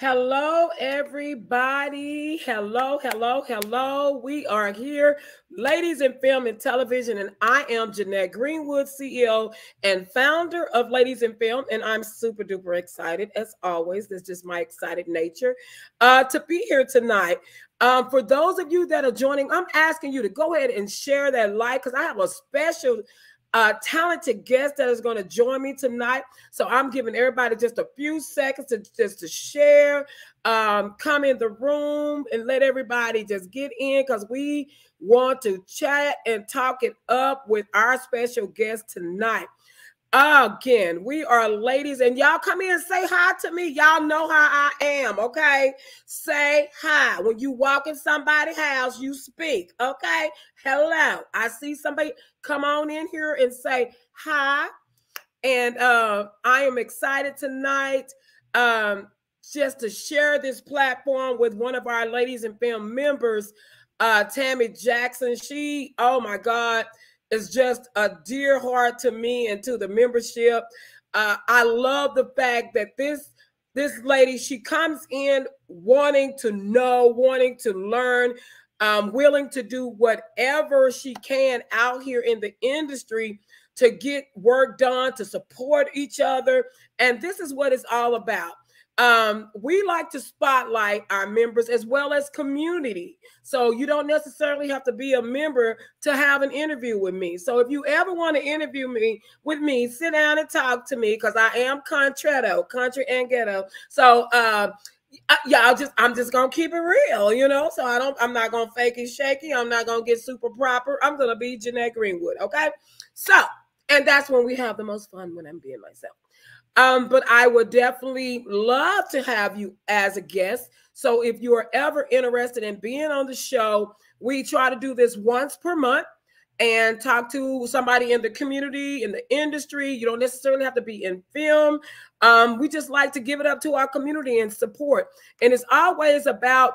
Hello, everybody. Hello, hello, hello. We are here, ladies in film and television, and I am Jeanette Greenwood, CEO and founder of Ladies in Film, and I'm super duper excited, as always. That's just my excited nature uh, to be here tonight. Um, for those of you that are joining, I'm asking you to go ahead and share that like because I have a special uh, talented guest that is going to join me tonight. So I'm giving everybody just a few seconds to just to share, um, come in the room and let everybody just get in because we want to chat and talk it up with our special guest tonight. Again, we are ladies, and y'all come in and say hi to me. Y'all know how I am, okay? Say hi. When you walk in somebody's house, you speak, okay? Hello. I see somebody come on in here and say hi. And uh, I am excited tonight um, just to share this platform with one of our ladies and film members, uh, Tammy Jackson. She, oh my God is just a dear heart to me and to the membership. Uh, I love the fact that this this lady she comes in wanting to know, wanting to learn, um, willing to do whatever she can out here in the industry to get work done, to support each other, and this is what it's all about um, we like to spotlight our members as well as community. So you don't necessarily have to be a member to have an interview with me. So if you ever want to interview me with me, sit down and talk to me because I am contratto, country and ghetto. So uh, yeah, I'll just I'm just gonna keep it real, you know. So I don't I'm not gonna fake it shaky. I'm not gonna get super proper. I'm gonna be Jeanette Greenwood, okay? So and that's when we have the most fun when I'm being myself. Um, but I would definitely love to have you as a guest. So if you are ever interested in being on the show, we try to do this once per month and talk to somebody in the community, in the industry. You don't necessarily have to be in film. Um, we just like to give it up to our community and support. And it's always about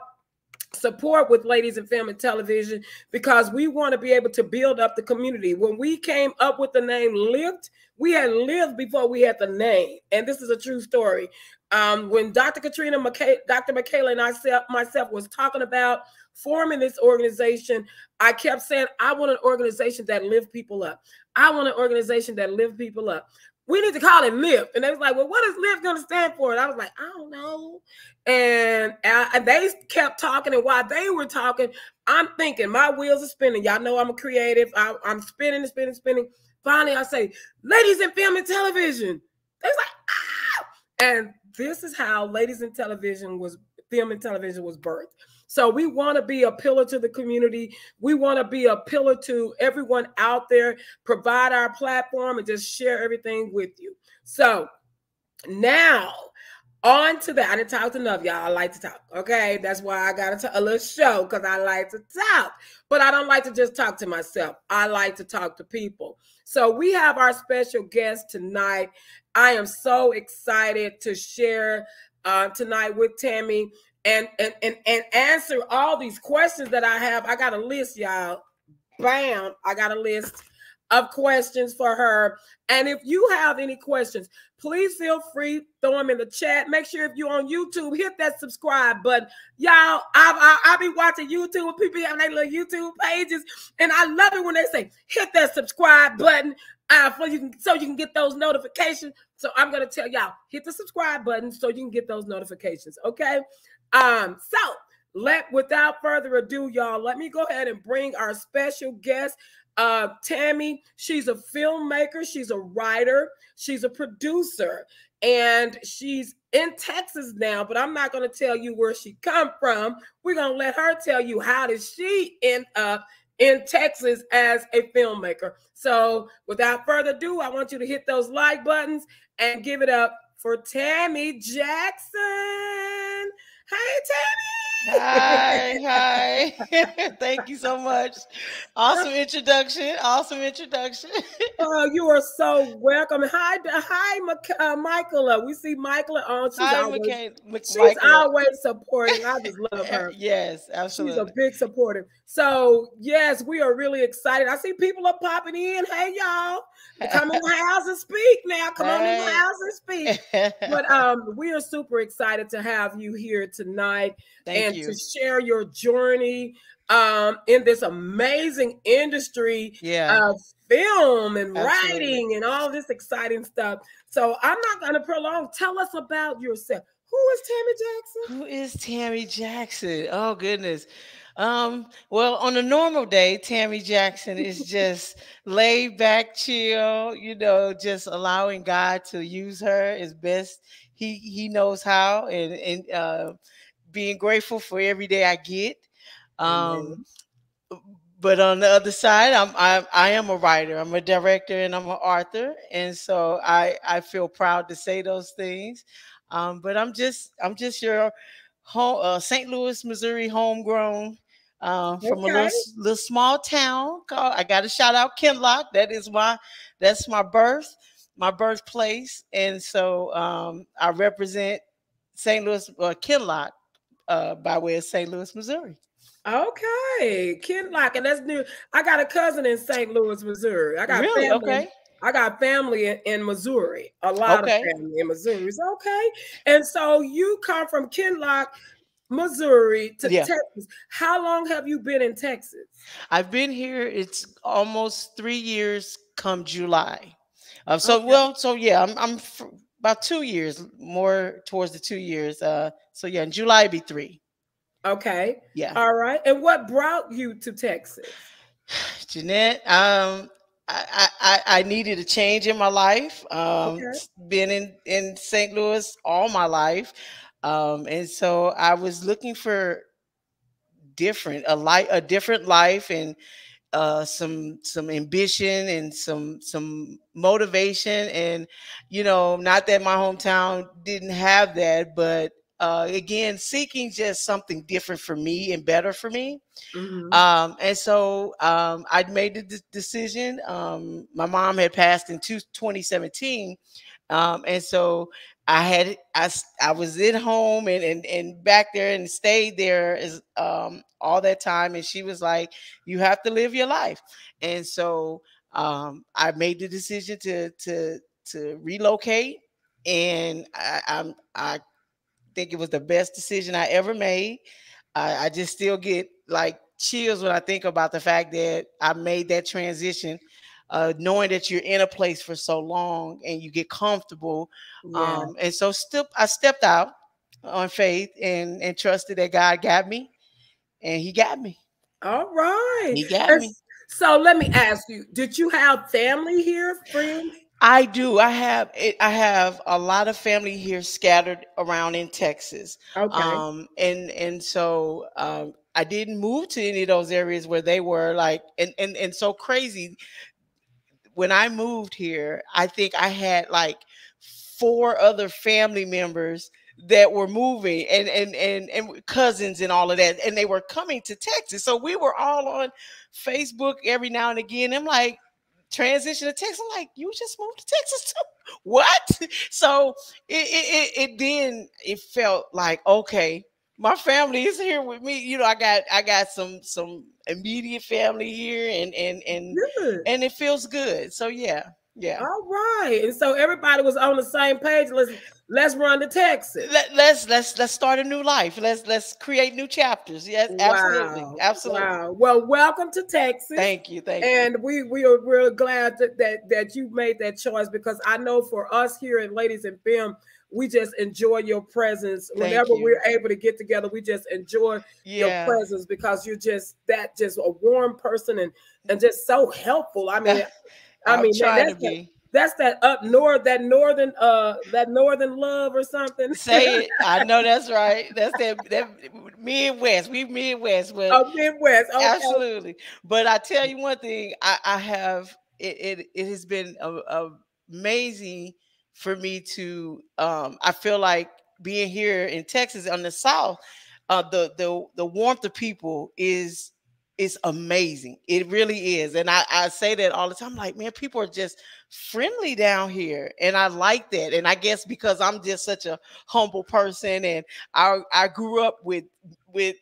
support with ladies and Family television because we want to be able to build up the community. When we came up with the name Lift, we had lived before we had the name. And this is a true story. Um, when Dr. Katrina, McKay, Dr. Michaela and I myself was talking about forming this organization, I kept saying, I want an organization that lift people up. I want an organization that lift people up we need to call it Lift. And they was like, well, what is Lift going to stand for? And I was like, I don't know. And, uh, and they kept talking. And while they were talking, I'm thinking, my wheels are spinning. Y'all know I'm a creative. I, am spinning and spinning, spinning. Finally, I say, ladies in film and television. They was like, ah. And this is how ladies in television was, film and television was birthed. So we want to be a pillar to the community. We want to be a pillar to everyone out there, provide our platform and just share everything with you. So now on to that. I didn't talk enough, y'all. I like to talk. Okay. That's why I got a little show because I like to talk. But I don't like to just talk to myself. I like to talk to people. So we have our special guest tonight. I am so excited to share uh, tonight with Tammy and, and and and answer all these questions that I have. I got a list, y'all. Bam! I got a list of questions for her. And if you have any questions, please feel free throw them in the chat. Make sure if you're on YouTube, hit that subscribe button. Y'all, I, I, I be watching YouTube when people have their little YouTube pages, and I love it when they say hit that subscribe button uh, for you can, so you can get those notifications. So I'm gonna tell y'all hit the subscribe button so you can get those notifications. Okay. Um, so let without further ado, y'all, let me go ahead and bring our special guest. Uh, Tammy, she's a filmmaker, she's a writer, she's a producer, and she's in Texas now, but I'm not going to tell you where she come from. We're going to let her tell you how did she end up in Texas as a filmmaker. So, without further ado, I want you to hit those like buttons and give it up for Tammy Jackson. Hey, Tammy. Hi, hi. Thank you so much. Awesome introduction. Awesome introduction. oh, you are so welcome. Hi, hi, uh, Michaela. We see Michaela on. She's hi, always, McKay, she's Michaela. always supporting. I just love her. yes, absolutely. She's a big supporter. So yes, we are really excited. I see people are popping in. Hey, y'all, come in the house and speak now. Come hey. on in the house and speak. but um, we are super excited to have you here tonight. Thank and you. to share your journey um, in this amazing industry yeah. of film and Absolutely. writing and all this exciting stuff. So I'm not going to prolong. Tell us about yourself. Who is Tammy Jackson? Who is Tammy Jackson? Oh goodness. Um, well, on a normal day, Tammy Jackson is just laid back, chill, you know, just allowing God to use her as best he he knows how and and uh being grateful for every day I get. Um, but on the other side, I'm I, I am a writer. I'm a director and I'm an author, and so I I feel proud to say those things. Um, but I'm just I'm just your home, uh, St. Louis, Missouri, homegrown. Uh, from okay. a little, little small town called I got to shout out Kinloch. That is my that's my birth, my birthplace, and so um, I represent St. Louis, uh, Kinloch, uh, by way of St. Louis, Missouri. Okay, Kinloch, and that's new. I got a cousin in St. Louis, Missouri. I got really family, okay. I got family in, in Missouri. A lot okay. of family in Missouri. It's okay. And so you come from Kinloch, Missouri to yeah. Texas. How long have you been in Texas? I've been here. It's almost three years. Come July. Uh, so okay. well, so yeah, I'm I'm about two years, more towards the two years. Uh, so yeah, in July it'd be three. Okay. Yeah. All right. And what brought you to Texas? Jeanette, um, I, I, I needed a change in my life. Um, okay. been in, in St. Louis all my life. Um, and so I was looking for different, a light, a different life and uh, some some ambition and some some motivation and you know not that my hometown didn't have that but uh, again seeking just something different for me and better for me mm-hmm. um, and so um, i made the d- decision um, my mom had passed in two, 2017 um, and so I had I, I was at home and, and and back there and stayed there as um all that time and she was like you have to live your life. And so um I made the decision to to to relocate and I I'm, I think it was the best decision I ever made. I, I just still get like chills when I think about the fact that I made that transition uh, knowing that you're in a place for so long and you get comfortable. Yeah. Um, and so still I stepped out on faith and, and trusted that God got me and he got me. All right. He got me. So let me ask you, did you have family here, friends? I do. I have I have a lot of family here scattered around in Texas. Okay. Um and and so um I didn't move to any of those areas where they were like and and and so crazy when I moved here, I think I had like four other family members that were moving and and and and cousins and all of that and they were coming to Texas. So we were all on Facebook every now and again. I'm like transition to Texas. I'm like, you just moved to Texas too? What? So it, it it, it then it felt like okay, my family is here with me. You know, I got I got some some immediate family here and and and good. and it feels good. So yeah. Yeah. All right. And so everybody was on the same page. Let's let's run to Texas. Let, us let's, let's let's start a new life. Let's let's create new chapters. Yes, absolutely. Wow. Absolutely. Wow. Well, welcome to Texas. Thank you. Thank and you. And we we are real glad that, that that you made that choice because I know for us here at Ladies in Film, we just enjoy your presence. Thank whenever you. we're able to get together we just enjoy yeah. your presence because you're just that just a warm person and and just so helpful. I mean i mean that's, that, that's that up north that northern uh that northern love or something. Say it. I know that's right. That's that that midwest. We midwest but oh midwest. Okay. absolutely. But i tell you one thing i i have it it, it has been a, a amazing for me to um I feel like being here in Texas on the south uh, the the the warmth of people is is amazing. It really is. And I, I say that all the time. I'm like, man, people are just friendly down here. And I like that. And I guess because I'm just such a humble person and I I grew up with with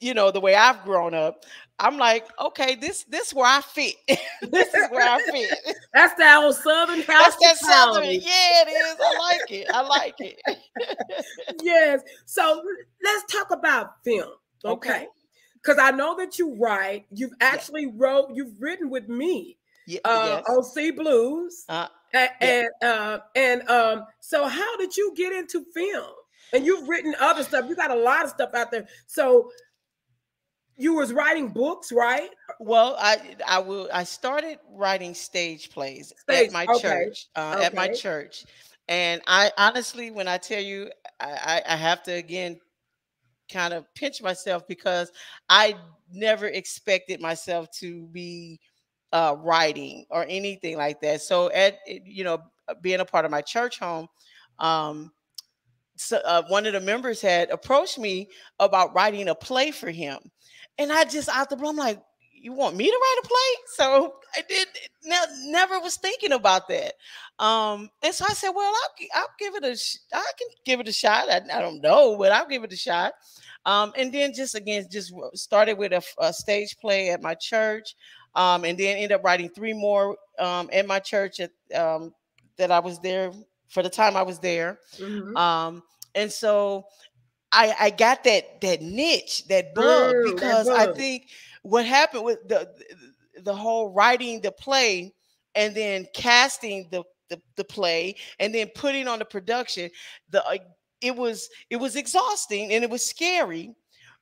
you know the way I've grown up, I'm like, okay, this this where I fit. this is where I fit. That's that old southern house. That's that southern. Yeah, it is. I like it. I like it. yes. So let's talk about film. Okay. okay because I know that you write. You've actually yeah. wrote. You've written with me yeah, uh, yes. on C Blues, uh, and yeah. and, uh, and um. So how did you get into film? And you've written other stuff. You got a lot of stuff out there. So you was writing books, right? Well, I I will. I started writing stage plays stage. at my okay. church. Uh, okay. At my church, and I honestly, when I tell you, I, I have to again kind of pinch myself because I never expected myself to be uh, writing or anything like that. So at you know being a part of my church home, um, so, uh, one of the members had approached me about writing a play for him, and I just out the blue, I'm like, you want me to write a play? So I did. Ne- never was thinking about that. Um, and so I said, well, I'll, I'll give it a, sh- I can give it a shot. I, I, don't know, but I'll give it a shot. Um, and then just again, just started with a, a stage play at my church. Um, and then ended up writing three more um, at my church at, um, that I was there for the time I was there. Mm-hmm. Um, and so I, I got that that niche, that bug, because that bug. I think what happened with the the whole writing the play and then casting the the, the play and then putting on the production the uh, it was it was exhausting and it was scary.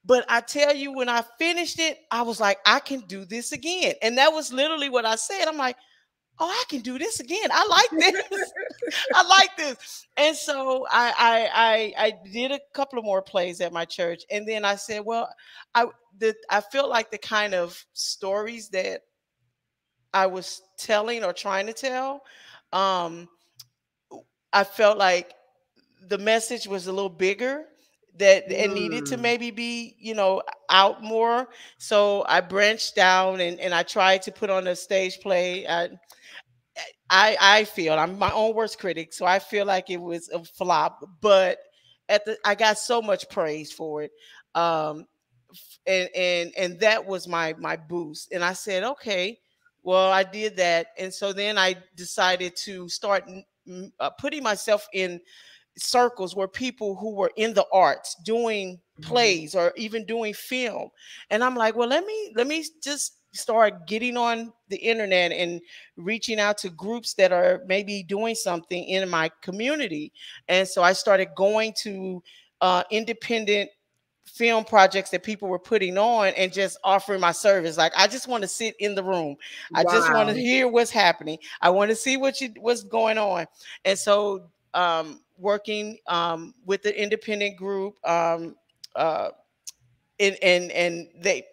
But i tell you when i finished it i was like i can do this again. And that was literally what i said. I'm like oh i can do this again. I like this. I like this. And so I, I i i did a couple of more plays at my church and then i said well i the i felt like the kind of stories that i was telling or trying to tell um i felt like the message was a little bigger that it needed to mm. maybe be you know out more. So i branched down and, and i tried to put on a stage play. I, I i feel i'm my own worst critic so i feel like it was a flop but at the i got so much praise for it um and and and that was my my boost and i said okay well i did that and so then i decided to start uh, putting myself in circles where people who were in the arts doing mm-hmm. plays or even doing film and i'm like well let me let me just start getting on the internet and reaching out to groups that are maybe doing something in my community and so i started going to uh, independent film projects that people were putting on and just offering my service like i just want to sit in the room i wow. just want to hear what's happening i want to see what you what's going on and so um, working um, with the independent group, um, uh, and and and they.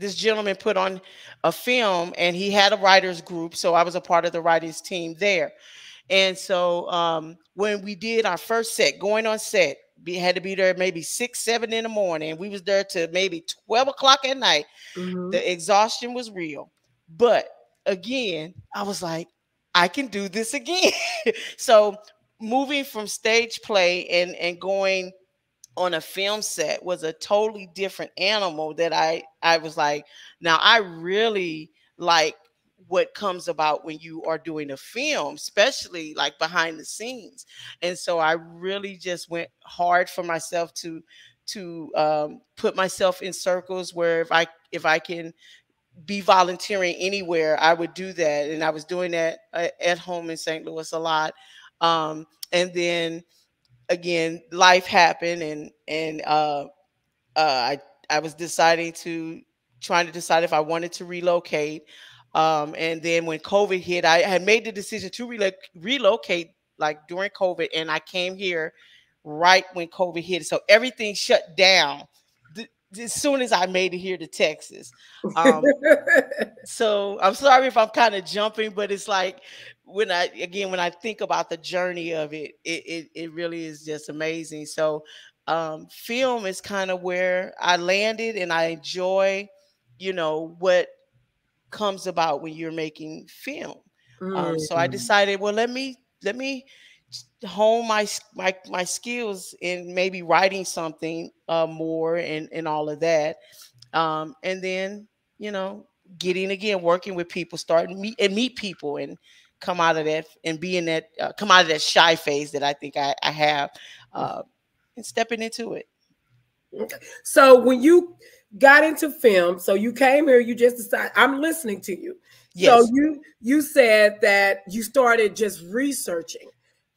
This gentleman put on a film, and he had a writers group, so I was a part of the writers team there. And so um, when we did our first set, going on set, we had to be there maybe six, seven in the morning. We was there to maybe twelve o'clock at night. Mm-hmm. The exhaustion was real, but again, I was like, I can do this again. so moving from stage play and and going on a film set was a totally different animal that I I was like now I really like what comes about when you are doing a film especially like behind the scenes and so I really just went hard for myself to to um, put myself in circles where if I if I can be volunteering anywhere I would do that and I was doing that uh, at home in St. Louis a lot um, and then again, life happened, and and uh, uh, I I was deciding to trying to decide if I wanted to relocate. Um, and then when COVID hit, I had made the decision to relo- relocate like during COVID, and I came here right when COVID hit. So everything shut down as soon as I made it here to Texas. Um, so I'm sorry if I'm kind of jumping, but it's like when I again when I think about the journey of it, it it, it really is just amazing. So um, film is kind of where I landed, and I enjoy, you know, what comes about when you're making film. Mm-hmm. Um, so I mm. decided, well, let me let me hone my my my skills in maybe writing something uh, more and and all of that, um, and then you know getting again working with people, starting meet and meet people and come out of that and be in that uh, come out of that shy phase that I think I, I have uh, and stepping into it. So when you got into film, so you came here, you just decided I'm listening to you. Yes. So you you said that you started just researching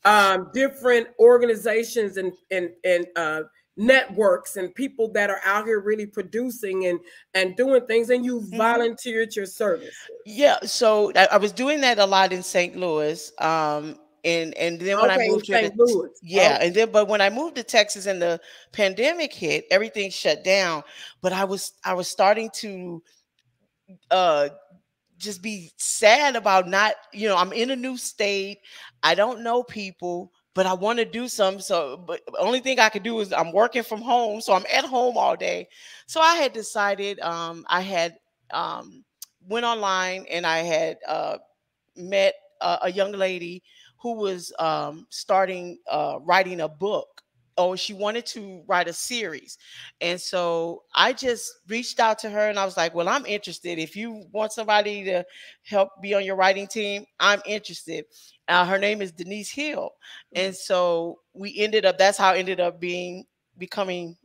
um, different organizations and and and uh, networks and people that are out here really producing and and doing things and you mm-hmm. volunteered your service yeah so I, I, was doing that a lot in st louis um and and then when okay, I moved to St. Louis. yeah, and then but when I moved to Texas and the pandemic hit, everything shut down. But I was I was starting to uh just be sad about not, you know, I'm in a new state. I don't know people, but I want to do some. So, but the only thing I could do is I'm working from home. So I'm at home all day. So I had decided, um, I had um, went online and I had uh, met a, a young lady who was um, starting uh, writing a book oh she wanted to write a series. And so i just reached out to her and i was like well i'm interested. If you want somebody to help be on your writing team i'm interested. Uh, her name is denise hill. And so we ended up that's how I ended up being becoming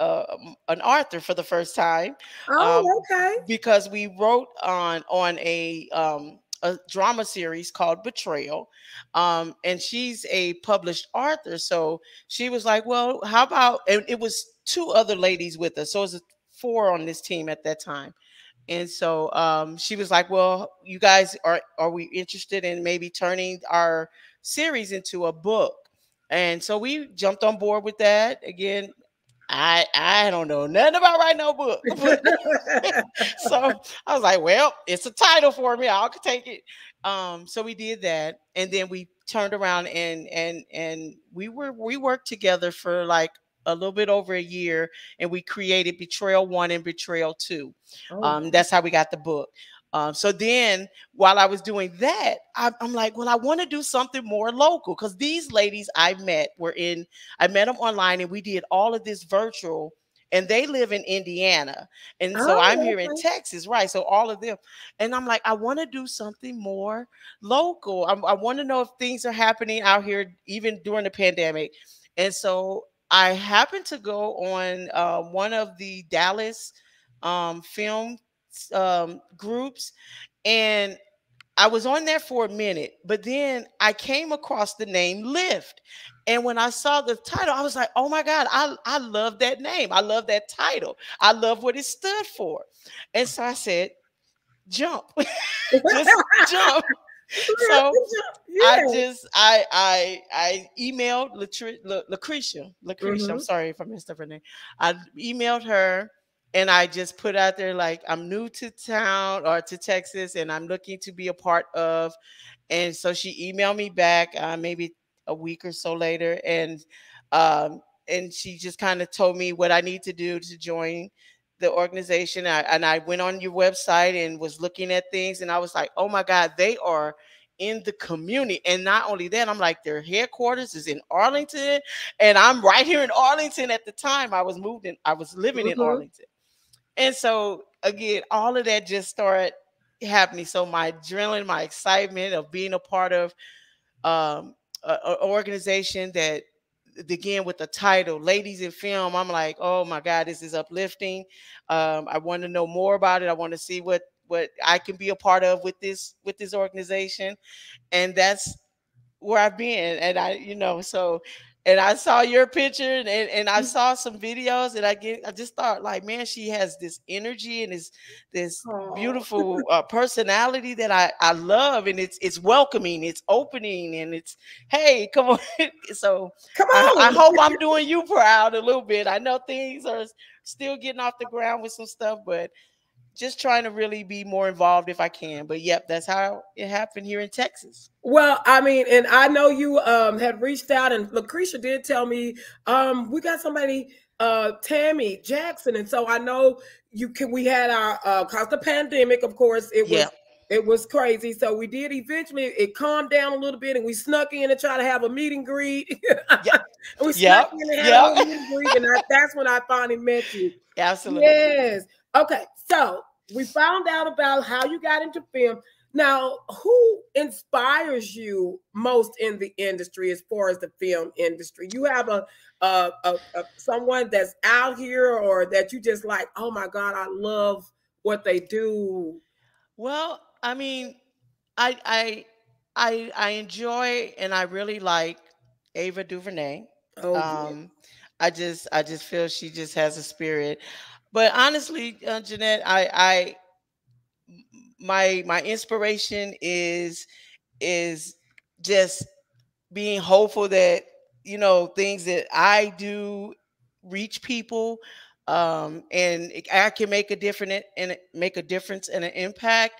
uh, an author for the first time oh um, okay. because we wrote on on a um a drama series called Betrayal. Um, and she's a published author. So she was like, Well, how about and it was two other ladies with us. So it was four on this team at that time. And so um, she was like, Well, you guys are are we interested in maybe turning our series into a book? And so we jumped on board with that. Again, I I don't know nothing about writing no book. so I was like, well, it's a title for me. I'll take it. Um, so we did that, and then we turned around and and and we were we worked together for like a little bit over a year, and we created Betrayal One and Betrayal Two. Oh. Um, that's how we got the book. Um, so then while I was doing that, I, am like, well, I want to do something more local because these ladies I met were in, I met them online and we did all of this virtual and they live in Indiana. And so oh, I'm here in Texas, right? So all of them. And I'm like, I want to do something more local. I, I want to know if things are happening out here, even during the pandemic. And so I happened to go on uh, one of the Dallas um, film um, groups, and I was on there for a minute, but then I came across the name Lift. And when I saw the title, I was like, oh my God, I, I love that name. I love that title. I love what it stood for. And so I said, jump. just jump. So yeah. I just I I I emailed Lucretia. Lucretia, mm-hmm. I'm sorry if I messed up her name. I emailed her and I just put out there like I'm new to town or to Texas and I'm looking to be a part of. And so she emailed me back uh, maybe a week or so later, and um, and she just kind of told me what I need to do to join the organization. I, and I went on your website and was looking at things, and I was like, oh my God, they are in the community. And not only that, I'm like, their headquarters is in Arlington, and I'm right here in Arlington at the time. I was moved in, I was living mm-hmm. in Arlington. And so again, all of that just started happening. So my adrenaline, my excitement of being a part of um, an organization that again with the title ladies in film i'm like oh my god this is uplifting. Um, i want to know more about it. I want to see what what i can be a part of with this with this organization. And that's where i've been. And i you know so and I saw your picture and, and I mm. saw some videos and I get I just thought like man she has this energy and this this Aww. beautiful uh, personality that I I love and it's it's welcoming it's opening and it's hey come on so come on I, I hope I'm doing you proud a little bit I know things are still getting off the ground with some stuff but just trying to really be more involved if I can. But yep, that's how it happened here in Texas. Well, I mean, and I know you um had reached out, and Lucretia did tell me um we got somebody uh Tammy Jackson, and so I know you can. We had our uh cause the pandemic, of course, it was. Yeah. It was crazy. So we did eventually, it calmed down a little bit and we snuck in to try to have a meet and greet. Yeah. and we yep. snuck in and had yep. a meet and greet. And I, that's when I finally met you. Absolutely. Yes. Okay, so we found out about how you got into film. Now, who inspires you most in the industry as far as the film industry? You have a, a, a, a someone that's out here, or that you just like, oh my god, I love what they do. Well, I mean, I I I I enjoy and I really like Ava DuVernay. Oh, um, I just I just feel she just has a spirit. But honestly, uh, Jeanette, I, I my my inspiration is is just being hopeful that you know things that I do reach people um, and I can make a different and make a difference and an impact.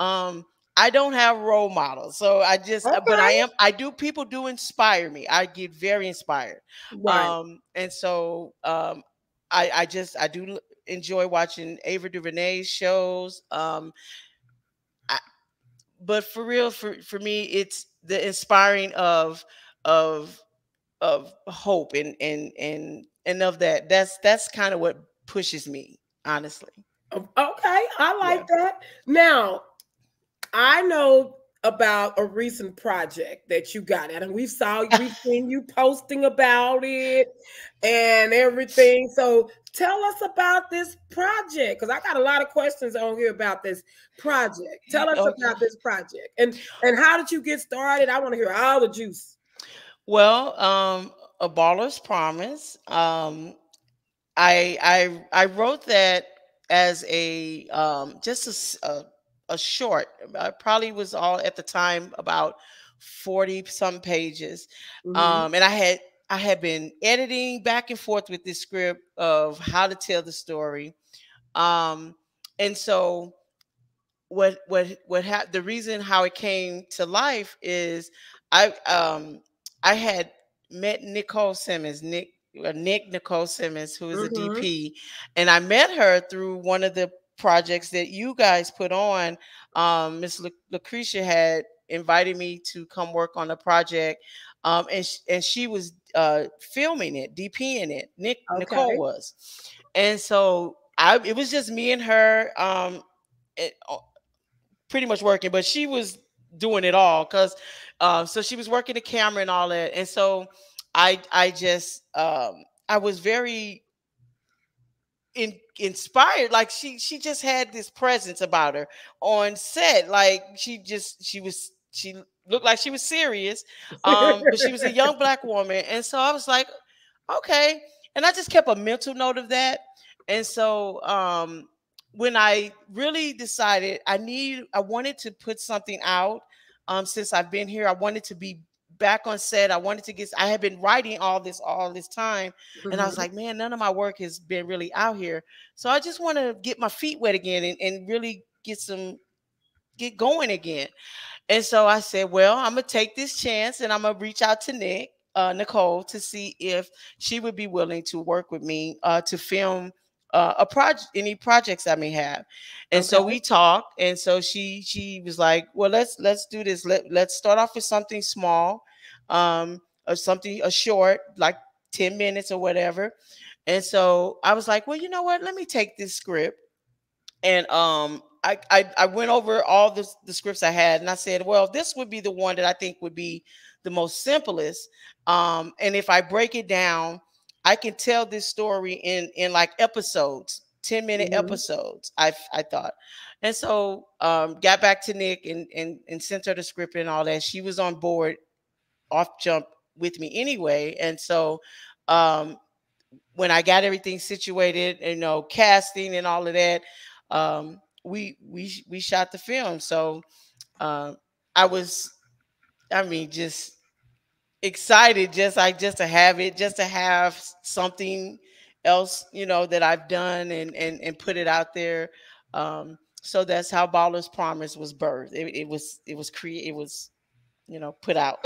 Um, I don't have role models, so I just okay. but I am I do people do inspire me. I get very inspired, right. um, and so um, I I just I do enjoy watching Ava DuVernay's shows. Um, I, but for real, for for me, it's the inspiring of of of hope and and and and of that. That's that's kind of what pushes me, honestly. Okay, I like yeah. that. Now, I know about a recent project that you got at, and we saw we've seen you posting about it and everything. So tell us about this project because I got a lot of questions on here about this project. Tell us okay. about this project and and how did you get started? I want to hear all the juice. Well, um, a baller's promise. Um, I I I wrote that as a um, just a, a a short. I probably was all at the time about 40 some pages. Mm-hmm. Um, and I had I had been editing back and forth with this script of how to tell the story. Um, and so what what what ha- the reason how it came to life is I um I had met Nicole Simmons, Nick uh, Nick Nicole Simmons, who is mm-hmm. a DP, and I met her through one of the projects that you guys put on. Um, Miss Lucretia had invited me to come work on a project, um, and sh- and she was uh, filming it, DPing it. Nick okay. Nicole was, and so I it was just me and her, um, it, pretty much working, but she was doing it all because uh, so she was working the camera and all that, and so I I just um, I was very in, inspired like she she just had this presence about her on set like she just she was she looked like she was serious um but she was a young black woman and so i was like okay and i just kept a mental note of that and so um when i really decided i need i wanted to put something out um since i've been here i wanted to be back on set. I wanted to get, I had been writing all this all this time. Mm-hmm. And I was mm-hmm. like, man, none of my work has been really out here. So I just want to get my feet wet again and, and really get some, get going again. And so I said, well, I'm going to take this chance and I'm going to reach out to Nick, uh, Nicole, to see if she would be willing to work with me uh, to film uh, a project any projects i may have and okay. so we talked and so she she was like well let's let's do this Let, let's start off with something small um, or something, a short, like 10 minutes or whatever. And so I was like, well, you know what? Let me take this script. And um, I, I, I went over all the, the scripts I had and I said, well, this would be the one that I think would be the most simplest. Um, and if I break it down, I can tell this story in in like episodes, 10 minute mm-hmm. episodes, I I thought. And so um got back to Nick and, and and sent her the script and all that. She was on board off jump with me anyway. And so um, when I got everything situated, you know, casting and all of that, um, we we we shot the film. So uh, I was, I mean, just excited, just like just to have it, just to have something else, you know, that I've done and and and put it out there. Um, so that's how Ballers Promise was birthed. It, it was it was created. It was you know put out.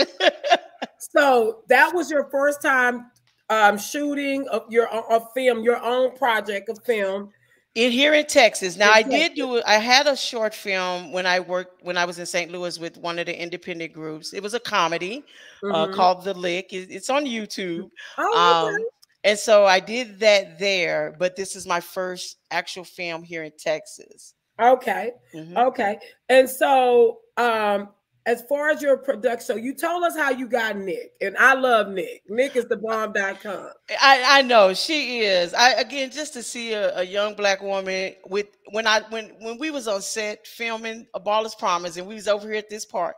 so that was your first time um, shooting of your a film, your own project of film in here in Texas. Now, I did do. I had a short film when I worked when I was in St. Louis with one of the independent groups. It was a comedy uh, mm-hmm. uh, called The Lick. it's on YouTube. Oh, okay. um, and so I did that there. But this is my first actual film here in Texas. Okay. Mm-hmm. Okay. And so um as far as your production, so you told us how you got Nick, and I love Nick. Nick is the bomb.com. I, I know she is. I again just to see a, a, young black woman with when I when when we was on set filming a baller's promise and we was over here at this park.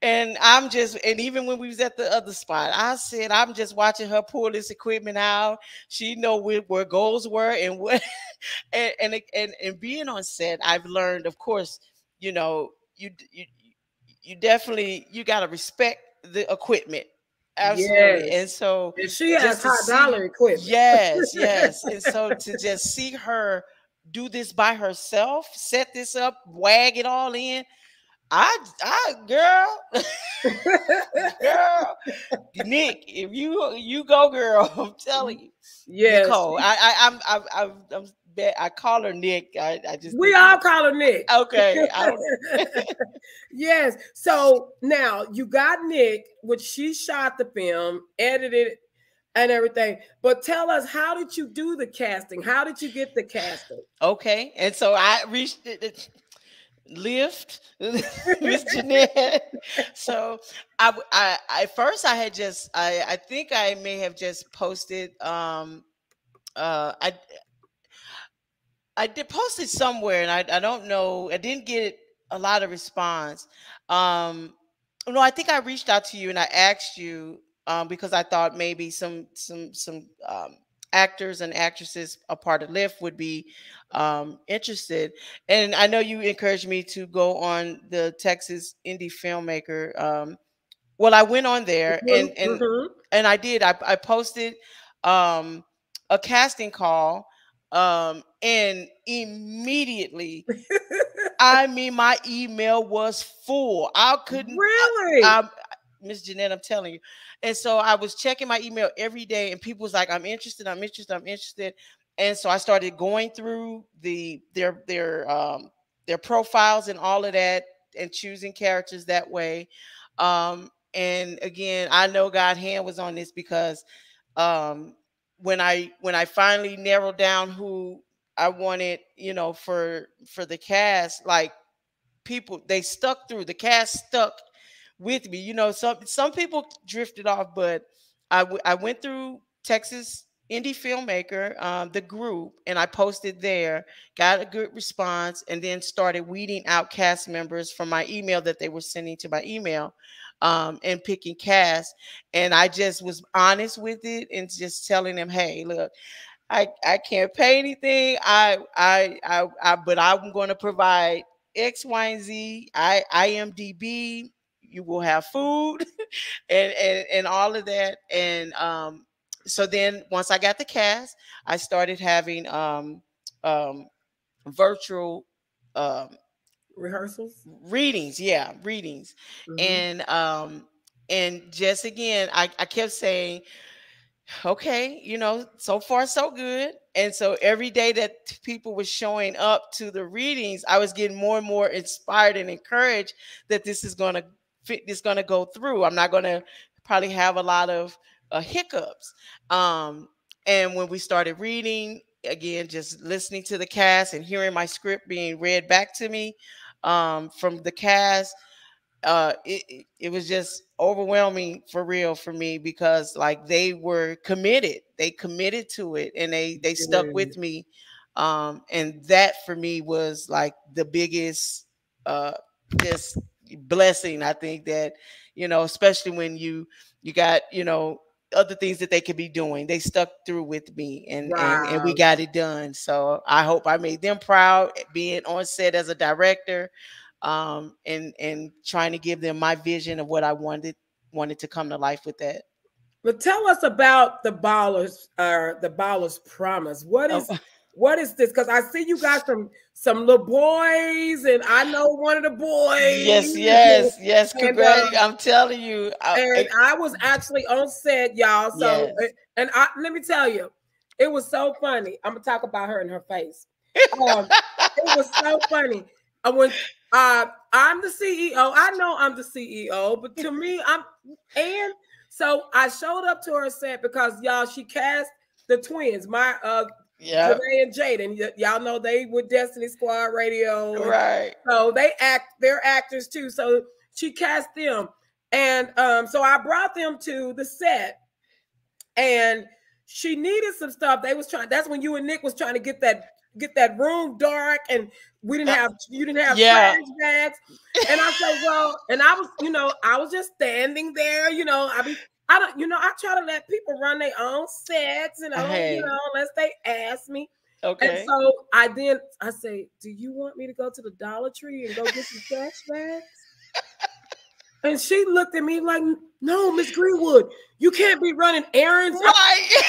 And I'm just, and even when we was at the other spot, I said, I'm just watching her pull this equipment out. She know where, where goals were and what, and, and, and, and being on set, I've learned, of course, you know, you, you you definitely you got to respect the equipment. Absolutely. Yes. and so and she has high see, dollar equipment. Yes yes. And so to just see her do this by herself set this up wag it all in I, I, girl, girl, Nick, if you you go, girl, I'm telling mm-hmm. you, yeah, Nicole, I, I, I'm, I, I'm I call her Nick. I, I just we all call her Nick. Okay. yes. So now you got Nick, which she shot the film, edited and everything. But tell us, how did you do the casting? How did you get the casting? Okay. And so I reached it. Lift, Miss Jeanette. so I, I, I first I had just I, I think I may have just posted um uh I I did post it somewhere, and I, I don't know. I didn't get a lot of response. Um, no, I think I reached out to you and I asked you um, because I thought maybe some some some um, actors and actresses a part of Lift would be um, interested. And I know you encouraged me to go on the Texas indie filmmaker. Um, well, I went on there mm-hmm, and and mm-hmm. and I did. I, I posted um, a casting call um, and immediately, I mean, my email was full. I couldn't really. Miss Jeanette, I'm telling you. And so I was checking my email every day, and people was like, "I'm interested. I'm interested. I'm interested." And so I started going through the their their um, their profiles and all of that, and choosing characters that way. Um, and again, I know God hand was on this because um, when I when I finally narrowed down who I wanted, you know, for for the cast, like people they stuck through the cast stuck with me. You know, some some people drifted off, but I I went through Texas indie filmmaker, um, the group, and I posted there, got a good response, and then started weeding out cast members from my email that they were sending to my email um, and picking cast. And I just was honest with it and just telling them, hey, look, I, I can't pay anything. I, I, I, I but I'm going to provide X, Y, and Z. I, IMDb. You will have food, and and and all of that. And um, so then once I got the cast, I started having um, um, virtual um, rehearsals? Readings yeah readings. Mm-hmm. and um and just again I, I kept saying okay you know so far so good. And so every day that people were showing up to the readings i was getting more and more inspired and encouraged that this is going to fit this going to go through. I'm not going to probably have a lot of uh, hiccups. Um and when we started reading again just listening to the cast and hearing my script being read back to me um, from the cast. Uh, it, it was just overwhelming for real for me because like they were committed. They committed to it and they they stuck with me. Um, and that for me was like the biggest uh just blessing. I think that you know, especially when you you got you know other things that they could be doing. They stuck through with me and, wow. and, and we got it done. So I hope I made them proud eh, being on set as a director um, and and trying to give them my vision of what I wanted wanted to come to life with that. But tell us about the ballers, uh, the ballers promise. What is oh. What is this? Because I see you got some some little boys, and I know one of the boys. Yes, yes, yes. Congrats! Uh, I'm telling you. I, and I, I was actually on set, y'all. So, yes. and I let me tell you, it was so funny. I'm gonna talk about her in her face. Um, it was so funny. I went. Uh, I'm the CEO. I know I'm the CEO, but to me, I'm and so I showed up to her set because y'all she cast the twins. My uh yeah. Janae and Jaden, y- y'all know they with Destiny Squad Radio. Right. So they act, they're actors too. So she cast them. And um, so I brought them to the set and she needed some stuff. They was trying, that's when you and Nick was trying to get that get that room dark and we didn't have you didn't have yeah. trash bags. And I said, well, and I was, you know, I was just standing there, you know, I be I don't, you know, I try to let people run their own sets, you know, hey. you know, unless they ask me. Okay. And so I then I say, Do you want me to go to the Dollar Tree and go get some trash bags? and she looked at me like, No, Miss Greenwood, you can't be running errands. Right.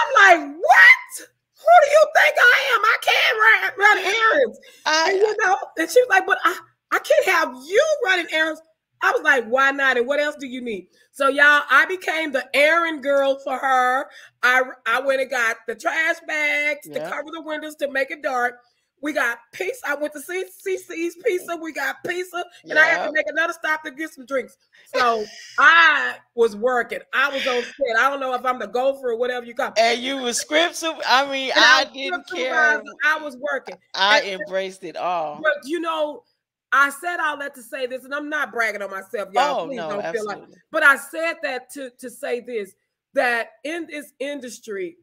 I'm like, What? Who do you think I am? I can't run, run errands. I, and you know, and she was like, But I, I can't have you running errands. I was like, why not? And what else do you need? So y'all, I became the errand girl for her. I I went and got the trash bags to cover the windows to make it dark. We got pizza. I went to Cicis Pizza. We got pizza, and I had to make another stop to get some drinks. So I was working. I was on set. I don't know if I'm the gopher or whatever you call. And you were script. I mean, I, I didn't care. I was working. I and, embraced it all. But you know, I said all that to say this, and I'm not bragging on myself, y'all. Oh, Please no, don't absolutely. feel like. But I said that to to say this: that in this industry,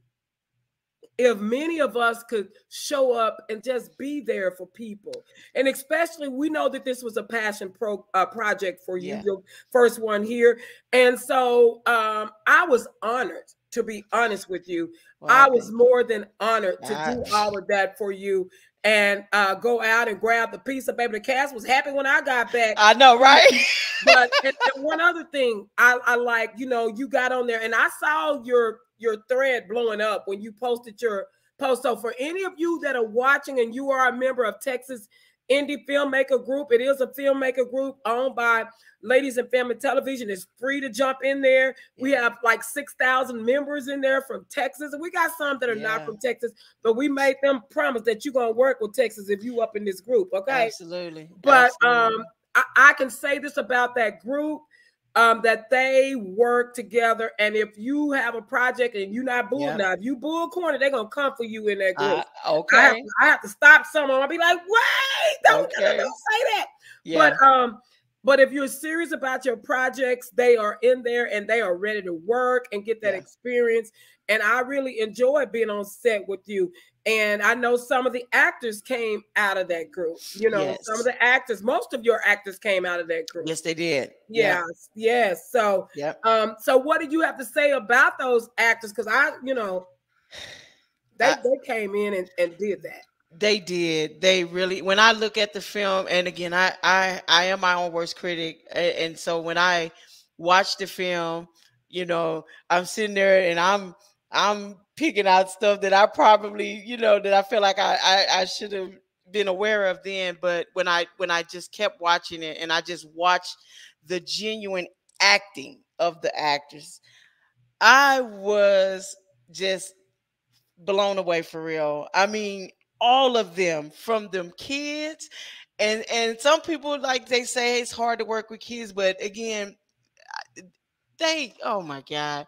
if many of us could show up and just be there for people, and especially we know that this was a passion pro uh, project for you, yeah. your first one here, and so um, I was honored. To be honest with you, I was more than honored to do all of that for you and uh, go out and grab the pizza. Baby, the cast was happy when I got back. I know, right? but and, and one other thing, I, I like, you know, you got on there, and I saw your your thread blowing up when you posted your post. So for any of you that are watching and you are a member of Texas Indie Filmmaker Group, it is a filmmaker group owned by Ladies and Family Television It's free to jump in there. We have like 6,000 members in there from Texas. And we got some that are yeah. not from Texas, but we made them promise that you're going to work with Texas if you up in this group. Okay. Absolutely. But Absolutely. um, I, I can say this about that group. Um, that they work together. And if you have a project and you're not bull now, if you bull corner, they're gonna come for you in that group. Uh, okay. I have, I have, to stop someone. I'll be like, wait, don't, okay. don't say that. Yeah. But um, but if you're serious about your projects, they are in there and they are ready to work and get that yeah. experience. And I really enjoy being on set with you. And I know some of the actors came out of that group. You know, yes. some of the actors, most of your actors came out of that group. Yes, they did. Yes, yeah. yes. So, yeah. um, so what did you have to say about those actors? Because I, you know, they, I, they came in and, and did that. They did. They really. When I look at the film, and again, I I I am my own worst critic, and so when I watch the film, you know, I'm sitting there and I'm I'm picking out stuff that I probably, you know, that I feel like I I, I should have been aware of then. But when I when I just kept watching it, and I just watched the genuine acting of the actors, I was just blown away for real. I mean, all of them from them kids and and some people like they say it's hard to work with kids but again they oh my god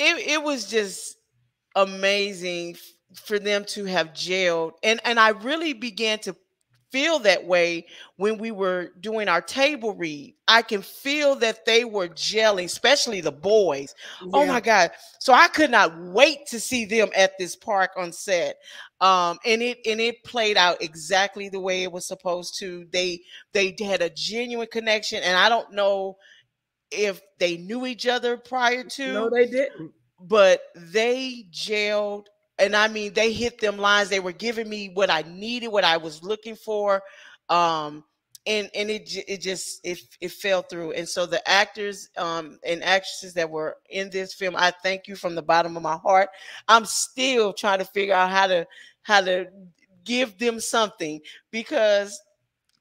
it, it was just amazing for them to have jailed and and i really began to feel that way when we were doing our table read. I can feel that they were gelling, especially the boys. Yeah. Oh my God. So I could not wait to see them at this park on set. Um, and it and it played out exactly the way it was supposed to. They they had a genuine connection, and I don't know if they knew each other prior to. No, they didn't. But they jailed, and I mean, they hit them lines. They were giving me what I needed, what I was looking for. Um, and and it it just it it fell through and so the actors um and actresses that were in this film i thank you from the bottom of my heart i'm still trying to figure out how to how to give them something because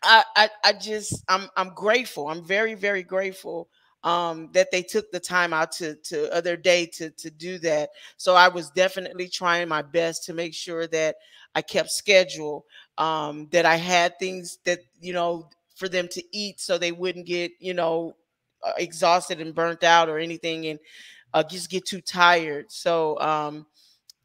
i i, I just i'm i'm grateful i'm very very grateful um, that they took the time out to to other day to to do that. So I was definitely trying my best to make sure that I kept schedule, um, that I had things that you know for them to eat, so they wouldn't get you know uh, exhausted and burnt out or anything, and uh, just get too tired. So um,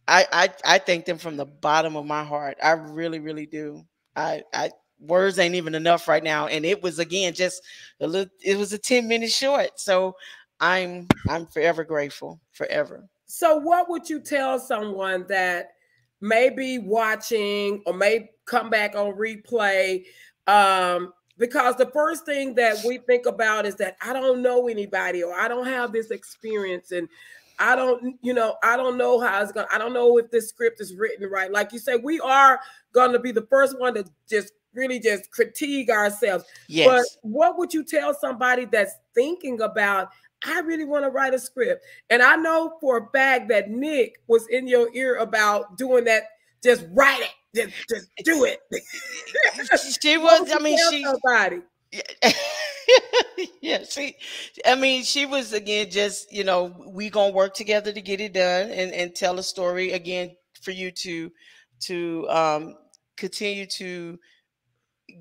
I, I I thank them from the bottom of my heart. I really really do. I I words ain't even enough right now. And it was again just a little it was a 10 minute short. So I'm I'm forever grateful. Forever. So what would you tell someone that may be watching or may come back on replay? Um, because the first thing that we think about is that I don't know anybody or I don't have this experience and I don't, you know, I don't know how it's going. to I don't know if this script is written right. Like you said, we are going to be the first one to just really just critique ourselves. Yes. But what would you tell somebody that's thinking about, I really want to write a script? And I know for a fact that Nick was in your ear about doing that, just write it. Just, just do it. she was, I mean, she somebody. yeah, she I mean, she was again just, you know, we gonna work together to get it done and, and tell a story again for you to to um continue to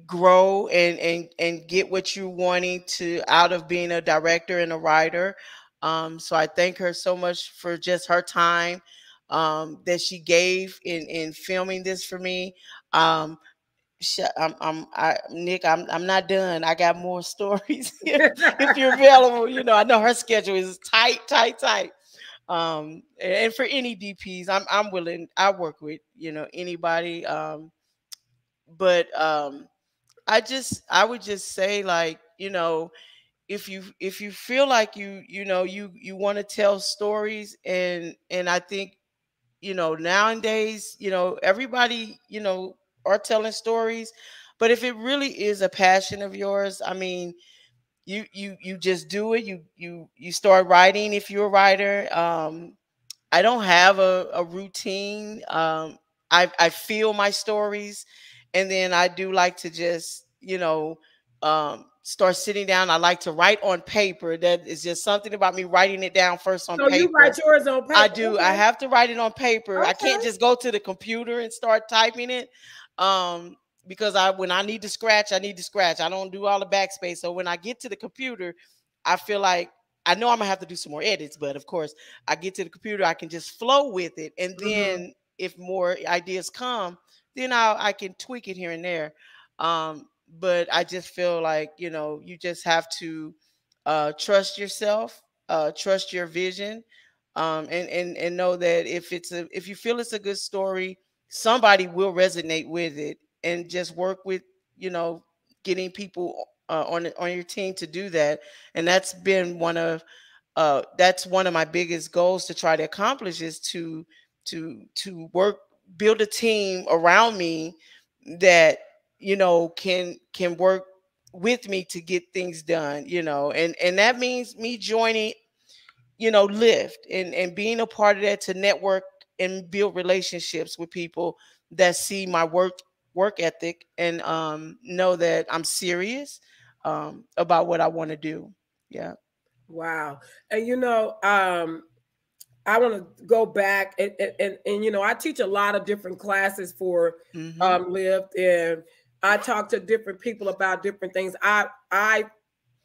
grow and and and get what you're wanting to out of being a director and a writer. Um, so I thank her so much for just her time um, that she gave in in filming this for me. Um, I'm, I'm I, Nick. I'm, I'm not done. I got more stories if, if you're available. You know, I know her schedule is tight, tight, tight. Um, and for any DPs, I'm, I'm willing. I work with you know anybody. Um, but um, I just I would just say like, you know, if you if you feel like you you know you you want to tell stories and and I think you know nowadays, you know, everybody, you know, are telling stories, but if it really is a passion of yours, I mean, you you you just do it. You you you start writing if you're a writer. Um I don't have a, a routine. Um I I feel my stories and then I do like to just, you know, um, start sitting down. I like to write on paper. That is just something about me writing it down first on so paper. You write yours on paper? I do. Okay. I have to write it on paper. Okay. I can't just go to the computer and start typing it. Um, because I when I need to scratch, I need to scratch. I don't do all the backspace. So when I get to the computer, I feel like I know I'm gonna have to do some more edits, but of course, I get to the computer, I can just flow with it, and mm-hmm. then mm-hmm. if more ideas come, then I I can tweak it here and there. Um, but I just feel like you know you just have to uh, trust yourself, uh, trust your vision, um, and and and know that if it's a if you feel it's a good story, somebody will resonate with it, and just work with you know getting people uh, on on your team to do that, and that's been one of uh, that's one of my biggest goals to try to accomplish is to to to work build a team around me that you know can can work with me to get things done you know and and that means me joining you know lift and and being a part of that to network and build relationships with people that see my work work ethic and um know that i'm serious um about what i want to do. Yeah. Wow. And you know um I want to go back and, and, and, and, you know, I teach a lot of different classes for mm-hmm. um, Lift and I talk to different people about different things. I, I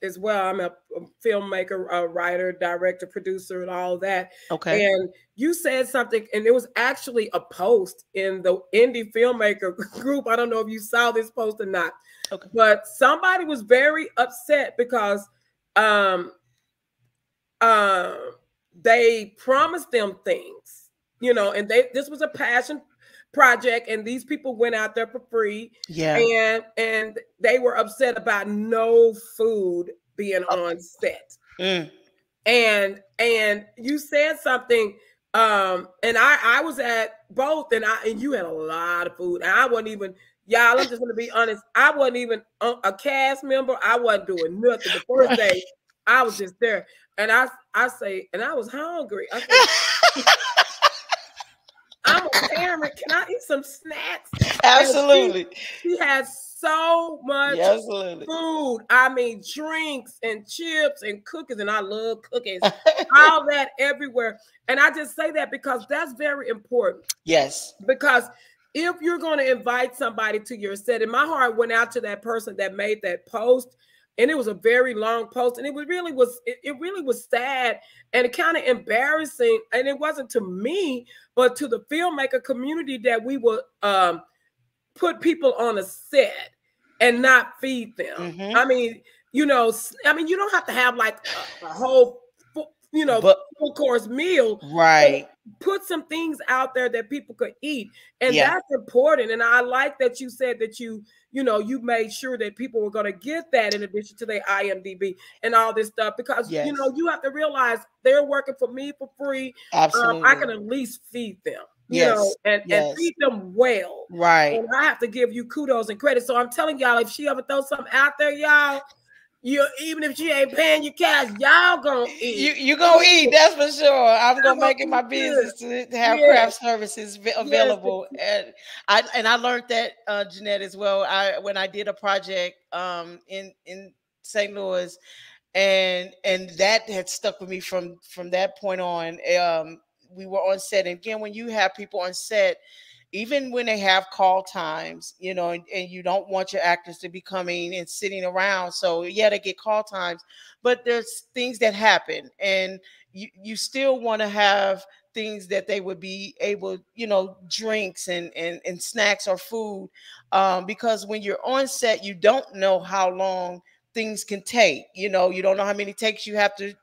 as well, I'm a, a filmmaker, a writer, director, producer, and all that. Okay. And you said something, and it was actually a post in the indie filmmaker group. I don't know if you saw this post or not, okay. but somebody was very upset because um, um, they promised them things, you know, and they this was a passion project and these people went out there for free. Yeah. And and they were upset about no food being on set. Mm. And and you said something um and I I was at both and I and you had a lot of food and I wasn't even Y'all, I'm just gonna be honest. I wasn't even a cast member. I wasn't doing nothing. The first day, I was just there, and I I say, and I was hungry. I said, I'm a parent. Can I eat some snacks? Absolutely. She, she has so much Absolutely. food. I mean, drinks and chips and cookies, and I love cookies. all that everywhere. And I just say that because that's very important. Yes. Because if you're going to invite somebody to your set, and my heart went out to that person that made that post, and it was a very long post, and it was really was it, it really was sad and kind of embarrassing. And it wasn't to me, but to the filmmaker community that we would um put people on a set and not feed them. Mm-hmm. I mean, you know, I mean, you don't have to have like a, a whole, you know, but, full course meal. Right. Put some things out there that people could eat. And yeah. that's important. And I like that you said that you, you know, you made sure that people were going to get that in addition to their IMDb and all this stuff because, yes. you know, you have to realize they're working for me for free. Absolutely. Um, I can at least feed them you yes, know, and, yes. and feed them well. Right. And I have to give you kudos and credit. So I'm telling y'all, if she ever throws something out there, y'all, you even if she ain't paying you cash, y'all gonna eat. You you gonna eat, that's for sure. I'm gonna make it my business to, to have craft services available. Yes. And I and I learned that uh, Jeanette as well. I when I did a project um in in St. Louis, and and that had stuck with me from from that point on. Um, we were on set. And again, when you have people on set, even when they have call times, you know, and, and, you don't want your actors to be coming and sitting around. So yeah, they get call times, but there's things that happen, and you you still want to have things that they would be able, you know, drinks and and, and snacks or food, um, because when you're on set, you don't know how long things can take. You know, you don't know how many takes you have to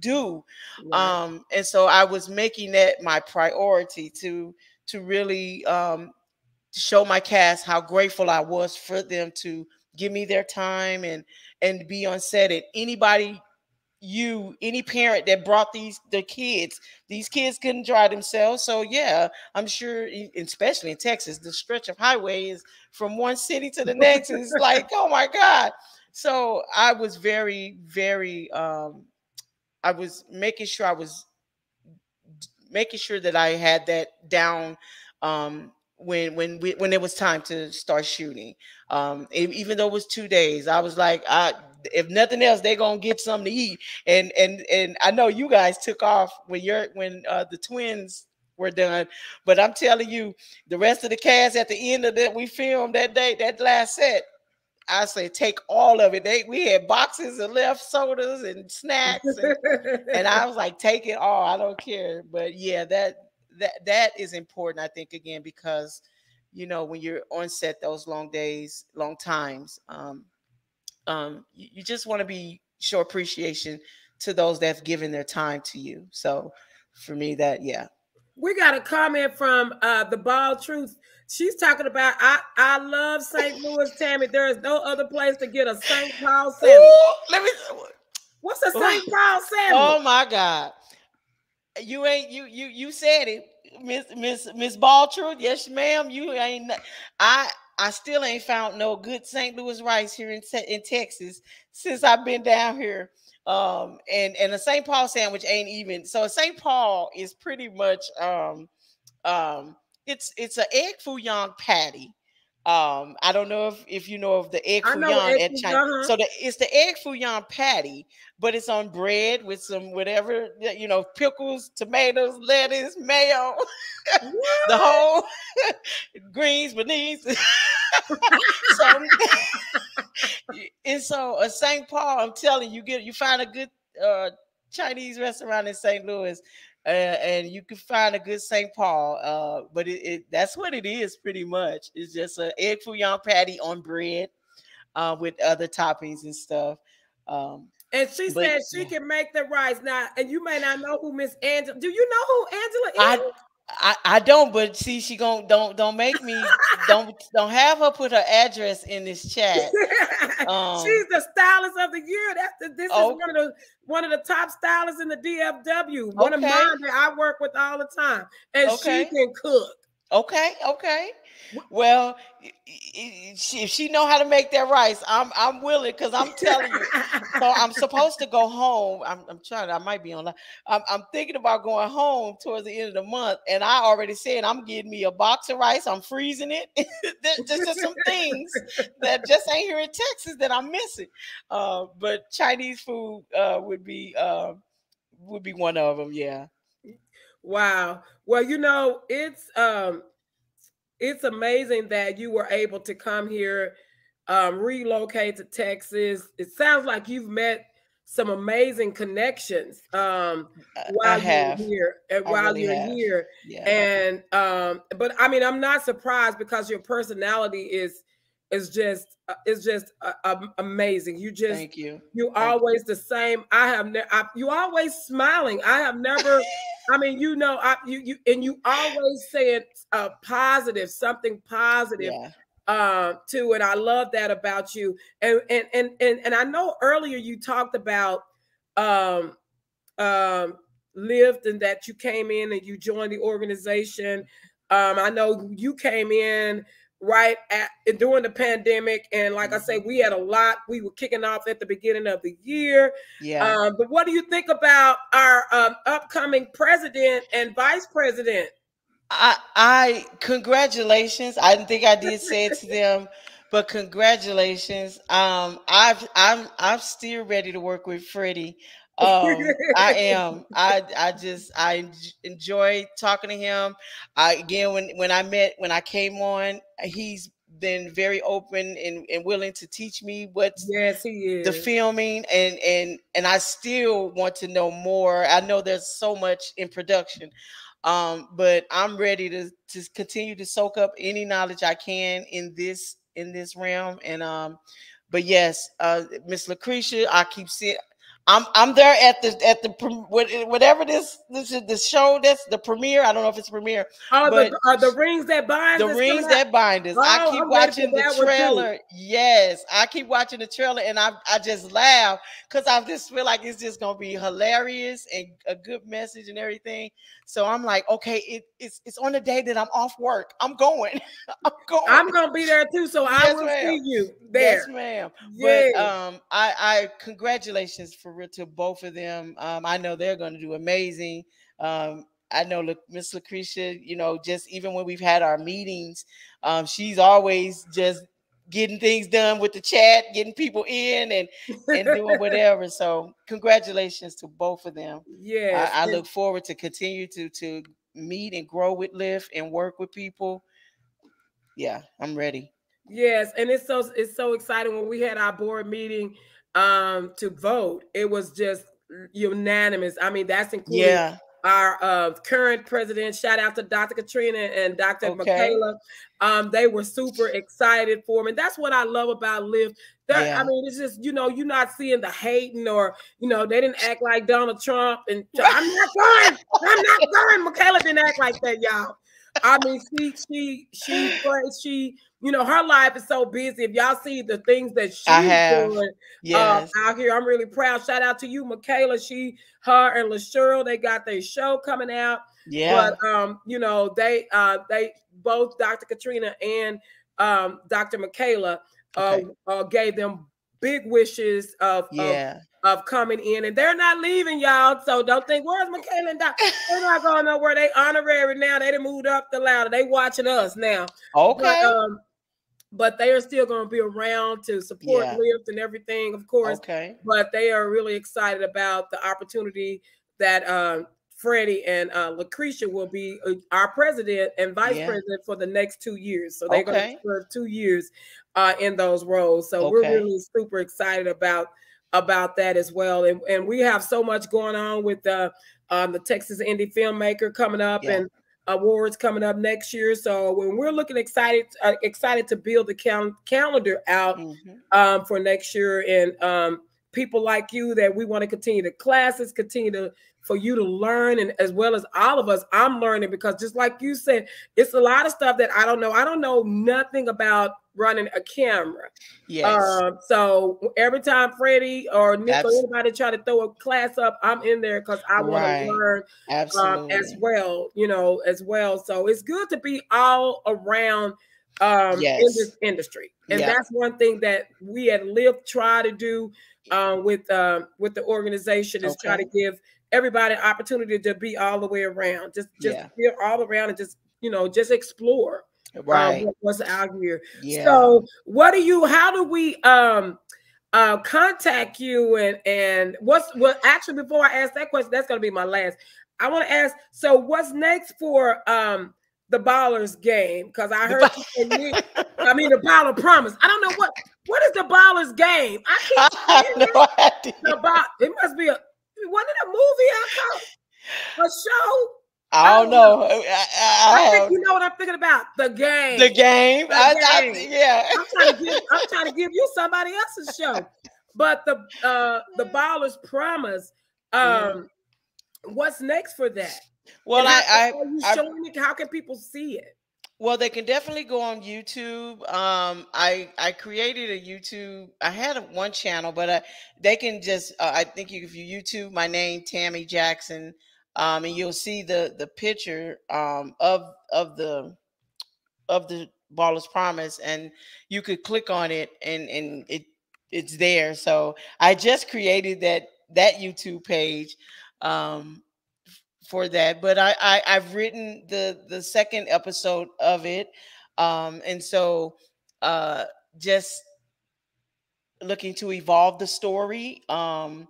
do right. um and so i was making that my priority to to really um show my cast how grateful i was for them to give me their time and and be on set. And anybody you any parent that brought these the kids these kids couldn't drive themselves. So yeah i'm sure especially in texas the stretch of highway is from one city to the next. Is like oh my god. So i was very very um I was making sure I was making sure that I had that down um, when when we, when it was time to start shooting. Um, even though it was two days, I was like, I if nothing else, they're gonna get something to eat. And and and I know you guys took off when you're when uh, the twins were done, but I'm telling you, the rest of the cast at the end of that we filmed that day, that last set, I say take all of it. They we had boxes of left sodas and snacks, and, and I was like, take it all. I don't care. But yeah, that that that is important. I think again because you know when you're on set those long days, long times, um, um, you, you just want to be show appreciation to those that have given their time to you. So for me, that yeah. We got a comment from uh, the Ball Truth She's talking about I I love St. Louis, Tammy. There is no other place to get a St. Paul sandwich. Ooh, let me. What's a St. Paul sandwich? Oh my God! You ain't you you you said it, Miss Miss Miss Baltruth. Yes, ma'am. You ain't. I I still ain't found no good St. Louis rice here in in Texas since I've been down here. Um, and and a St. Paul sandwich ain't even. So St. Paul is pretty much um um it's it's an egg foo young patty. Um, I don't know if if you know of the egg foo young at China. Uh-huh. So the, it's the egg foo young patty, but it's on bread with some whatever you know, pickles, tomatoes, lettuce, mayo, the whole greens beneath. so and so a St. Paul, I'm telling you, get you find a good uh Chinese restaurant in St. Louis uh, and you can find a good St. Paul. Uh, but it, it, that's what it is pretty much. It's just an egg foo young patty on bread uh, with other toppings and stuff. Um, and she but, said she can make the rice now. And you may not know who Miss Angela. Do you know who Angela is? I, I, I don't, but see, she gon' don't don't make me don't don't have her put her address in this chat. Um, She's the stylist of the year. That's the, this oh. is one of the one of the top stylists in the DFW. One okay. of mine that I work with all the time, and okay. she can cook. Okay, okay. Well, if she know how to make that rice, I'm I'm willing because I'm telling you. so I'm supposed to go home. I'm, I'm trying. I might be on. I'm, I'm thinking about going home towards the end of the month, and I already said I'm getting me a box of rice. I'm freezing it. There's just some things that just ain't here in Texas that I'm missing. Uh, but Chinese food uh, would be uh, would be one of them. Yeah. Wow. Well, you know, it's um it's amazing that you were able to come here, um, relocate to Texas. It sounds like you've met some amazing connections um, while you're here and while really you're have. here. Yeah. And um, but I mean, I'm not surprised because your personality is is just uh, is just uh, um, amazing. You just thank you. You Thank always you. the same. I have never. You always smiling. I have never. I mean, you know, I you you and you always saying a positive, something positive. Yeah. Uh, too, and I love that about you. And and and and and I know earlier you talked about um um Lift and that you came in and you joined the organization. Um, I know you came in right at during the pandemic and like i say we had a lot we were kicking off at the beginning of the year. Yeah. Um, but what do you think about our um, upcoming president and vice president? I i congratulations. I didn't think i did say it to them but congratulations. Um i've i'm i'm still ready to work with freddie um i am. I i just i enjoy talking to him. I again when when i met when i came on he's been very open and, and willing to teach me what's yes the filming and and and i still want to know more. I know there's so much in production um but i'm ready to to continue to soak up any knowledge i can in this in this realm and um but yes uh miss lucretia i keep seeing I'm I'm there at the at the whatever this this is the show that's the premiere. I don't know if it's premiere. Oh, the, uh, the rings that bind. The rings that bind us. Oh, I keep I'm watching the trailer. Yes, I keep watching the trailer, and I I just laugh because I just feel like it's just gonna be hilarious and a good message and everything. So I'm like, okay, it, it's it's on the day that I'm off work. I'm going. I'm going. I'm gonna be there too. So yes, I will see you there. Yes, ma'am. Yes. But um, I I congratulations for to both of them. Um, I know they're going to do amazing. Um, I know Miss Lucretia, you know, just even when we've had our meetings, um, she's always just getting things done with the chat, getting people in and and doing whatever. So congratulations to both of them. Yeah, I, I, look forward to continue to to meet and grow with Lift and work with people. Yeah, I'm ready. Yes, and it's so it's so exciting when we had our board meeting um to vote. It was just unanimous. I mean, that's including yeah. our uh, current president. Shout out to Dr. Katrina and Dr. Okay. Michaela. Um, they were super excited for me. And that's what I love about Lift Yeah. I mean, it's just, you know, you're not seeing the hating or, you know, they didn't act like Donald Trump. And I'm not going. I'm not going. Michaela didn't act like that, y'all. I mean, she, she, she, she, you know, her life is so busy. If y'all see the things that she's doing uh, yes. uh, out here, I'm really proud. Shout out to you, Michaela. She, her, and LaShirl, they got their show coming out. Yeah. But um, you know, they uh they both Dr. Katrina and um Dr. Michaela uh, okay. uh gave them big wishes of, yeah. of, of coming in, and they're not leaving, y'all. So don't think where's Michaela and Doc? They're not going nowhere. They honorary now. They done moved up the ladder. They watching us now. Okay. But, um, but they are still going to be around to support yeah. Lift and everything, of course. Okay. But they are really excited about the opportunity that um, Freddie and uh, Lucretia will be uh, our president and vice yeah. president for the next two years. So they're okay. going to serve two years uh, in those roles. So okay. we're really super excited about about that as well. And and we have so much going on with the um, the Texas indie filmmaker coming up yeah. and awards coming up next year. So when we're looking excited, uh, excited to build the cal- calendar out mm-hmm. um, for next year, and um, people like you that we want to continue the classes, continue to for you to learn, and as well as all of us, I'm learning because just like you said, it's a lot of stuff that I don't know. I don't know nothing about running a camera. Yes. Um, so every time Freddie or Nick or anybody try to throw a class up, I'm in there because I want Right. to learn um, as well, you know, as well. So it's good to be all around um, in this industry, and Yeah. that's one thing that we at Lift try to do um, with um, with the organization is try to give everybody an opportunity to be all the way around, just just Yeah. be all around and just you know just explore right. what- what's out here. yeah. So, what do you? How do we um uh contact you? And and what's well? Actually, before I ask that question, that's going to be my last. I want to ask. So, what's next for um the Ballers game? Because I heard. you I mean, the Baller Promise. I don't know what what is the Ballers game. I can't. no idea. about it must be a wasn't it a movie I a show. I don't know. I, I, I I think you know what I'm thinking about. The game. the game. The I, I, game. yeah. I'm trying to give I'm trying to give you somebody else's show. But the uh the ballers promise. Um what's next for that? Well, I, how, I, I showing it? How can people see it? Well, they can definitely go on YouTube. Um, I I created a YouTube. I had a, one channel, but I, they can just. Uh, I think you, if you YouTube my name, Tammy Jackson, um, and you'll see the the picture um, of of the of the Ballers Promise, and you could click on it, and and it it's there. So I just created that that YouTube page. Um, for that but I, I i've written the the second episode of it um and so uh just looking to evolve the story um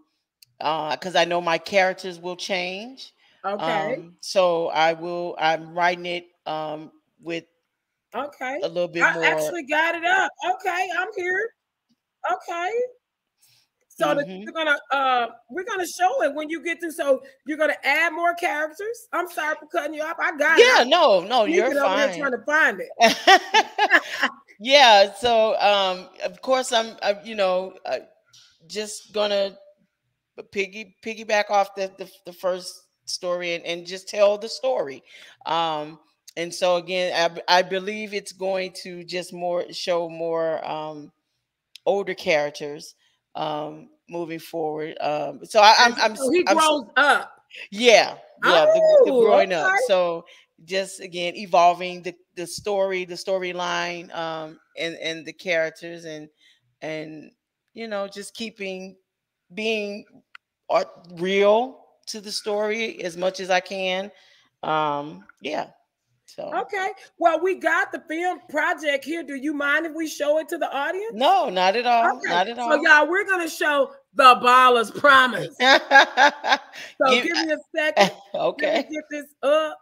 uh because i know my characters will change Okay. um so i will i'm writing it um with okay. a little bit I more actually got it up. Okay, I'm here. Okay. So the, Mhm. we're gonna uh we're gonna show it when you get to so you're gonna add more characters. I'm sorry for cutting you off. I got it. yeah no no You you're get over there fine trying to find it. yeah so um of course i'm, i you know uh, just gonna piggy piggyback off the the, the first story and, and just tell the story um and so again I, I believe it's going to just more show more um older characters um moving forward um so I, i'm i'm, So he I'm grows up. yeah, yeah, the, the Oh, growing up. So just again evolving the the story, the storyline, um, and and the characters, and and you know just keeping being art, real to the story as much as I can. Um, yeah. So Okay. Well, we got the film project here. Do you mind if we show it to the audience? no, not at all, Okay. not at all. So, y'all, we're gonna show the Ballers Promise. So Give- give me a second. Let okay. me get this up.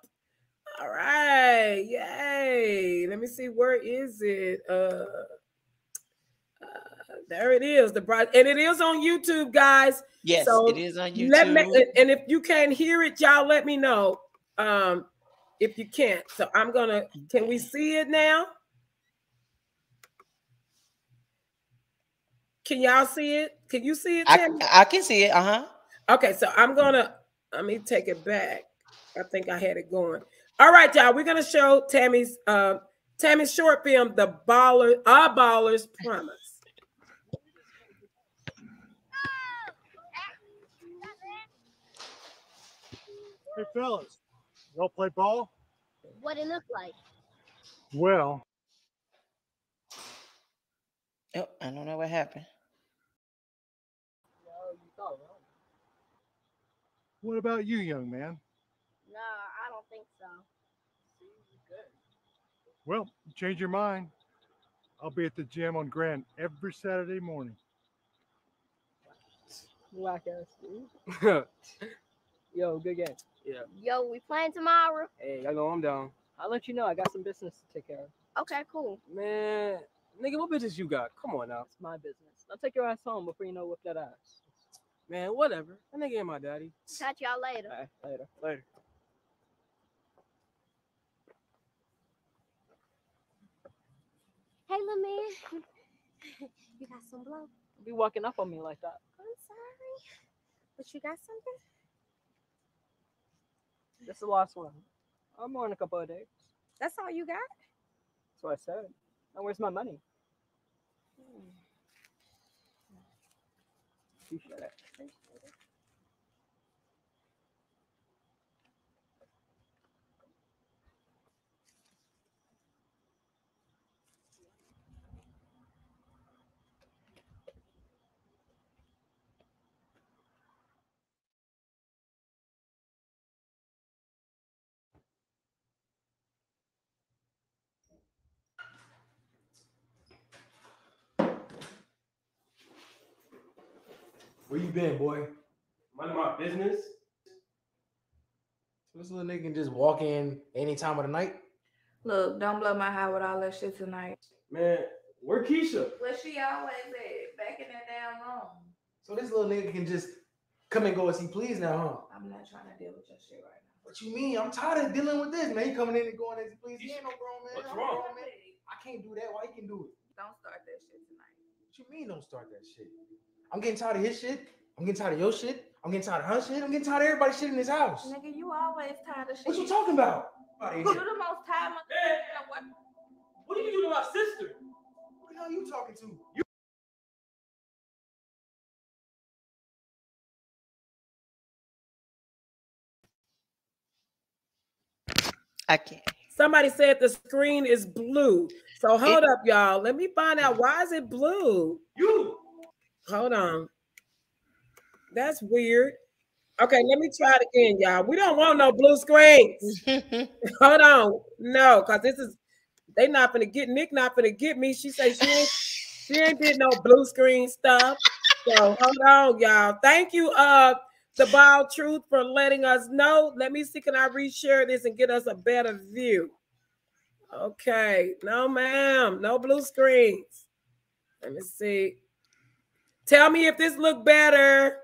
All right. Yay. Let me see. Where is it? Uh, uh there it is. The broad and it is on YouTube, guys. Yes, So, it is on YouTube. Let me and- if you can't hear it, y'all let me know. Um, if you can't. So I'm gonna can we see it now? Can y'all see it? Can you see it? I, Tammy? I can see it. Uh huh. Okay, so I'm gonna let me take it back. I think I had it going. All right, y'all. We're gonna show Tammy's uh Tammy's short film, The Baller, Our Ballers Promise. Hey fellas, y'all play ball? What it look like? Well, Oh, I don't know what happened. what about you, young man? No, I don't think so. Well, change your mind. I'll be at the gym on Grand every Saturday morning. Whack ass dude. Yo, good game. Yeah. Yo, we playing tomorrow? Hey, I know I'm down. I'll let you know. I got some business to take care of. Okay, cool. Man, nigga, what business you got? Come on now. It's my business. I'll take your ass home before you know whip that ass. Man, whatever. That nigga ain't my daddy. Catch y'all later. All right, later. Later. Hey, little man. you got some blow? Be walking up on me like that. I'm sorry. But you got something? This is the last one. I'm on a couple of dates. That's all you got? That's what I said. Now, where's my money? Hmm. Appreciate it. Where you been, boy? Mind my business. So this little nigga can just walk in any time of the night. Look, don't blow my high with all that shit tonight. Man, where Keisha? Where she always at? Back in that damn room. So this little nigga can just come and go as he please now, huh? I'm not trying to deal with your shit right now. What you mean? I'm tired of dealing with this, man. He coming in and going as he please. He ain't no grown man. What's I'm wrong? grown man. I can't do that. Why he can do it? Don't start that shit tonight. What you mean don't start that shit? I'm getting tired of his shit. I'm getting tired of your shit. I'm getting tired of her shit. I'm getting tired of everybody's shit in this house. Nigga, you always tired of shit. What you talking about? You here. the most tired motherfucker. Hey. what? What are you doing to my sister? Who the hell are you talking to? You. I can't. Somebody said the screen is blue. So hold up, y'all. Let me find out why is it blue. You. Hold on. That's weird. Okay, let me try it again, y'all. We don't want no blue screens. Hold on. No, because this is they not gonna get Nick not gonna get me. She say she ain't she ain't did no blue screen stuff. So hold on, y'all. Thank you, uh, the Ball Truth for letting us know. Let me see, can I reshare this and get us a better view? Okay, no, ma'am, no blue screens. Let me see. Tell me if this look better.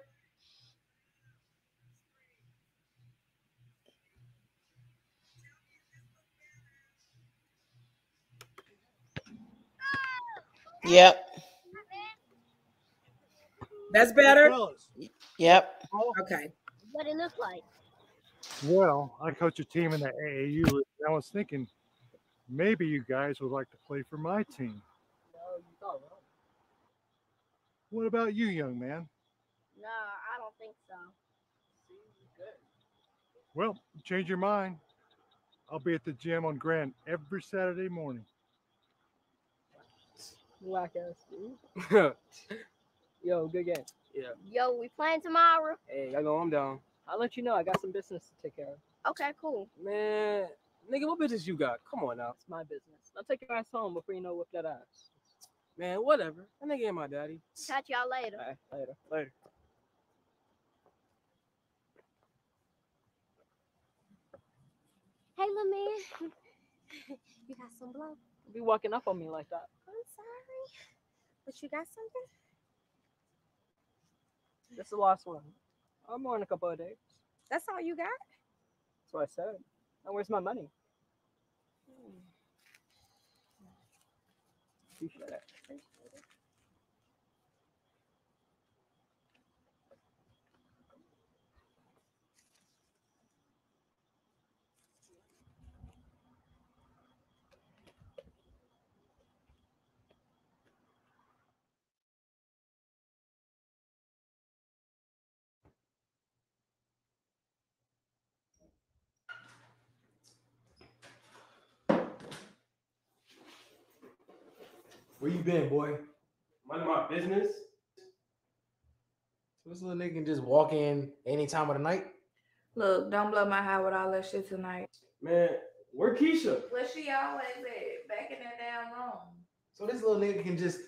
Yep. That's better. Yep. Okay. What it look like? Well, I coach a team in the AAU. and I was thinking maybe you guys would like to play for my team. What about you, young man? Nah, I don't think so. Well, change your mind. I'll be at the gym on Grand every Saturday morning. Black ass dude. Yo, good game. Yeah. Yo, we playing tomorrow? Hey, I go. I'm down. I'll let you know. I got some business to take care of. Okay, cool. Man, nigga, what business you got? Come on now. It's my business. I'll take your ass home before you know whip that ass. Man, whatever. That nigga ain't my daddy. Catch y'all later. All right, later. Later. Hey, little man. you got some blow? Be walking up on me like that. I'm sorry. But you got something? That's the last one. I'm on a couple of days. That's all you got? That's what I said. Now where's my money? Hmm. Appreciate it. Where you been, boy? Mind my business. So this little nigga can just walk in any time of the night. Look, don't blow my high with all that shit tonight. Man, where Keisha? Where she always at? Back in that damn room. So this little nigga can just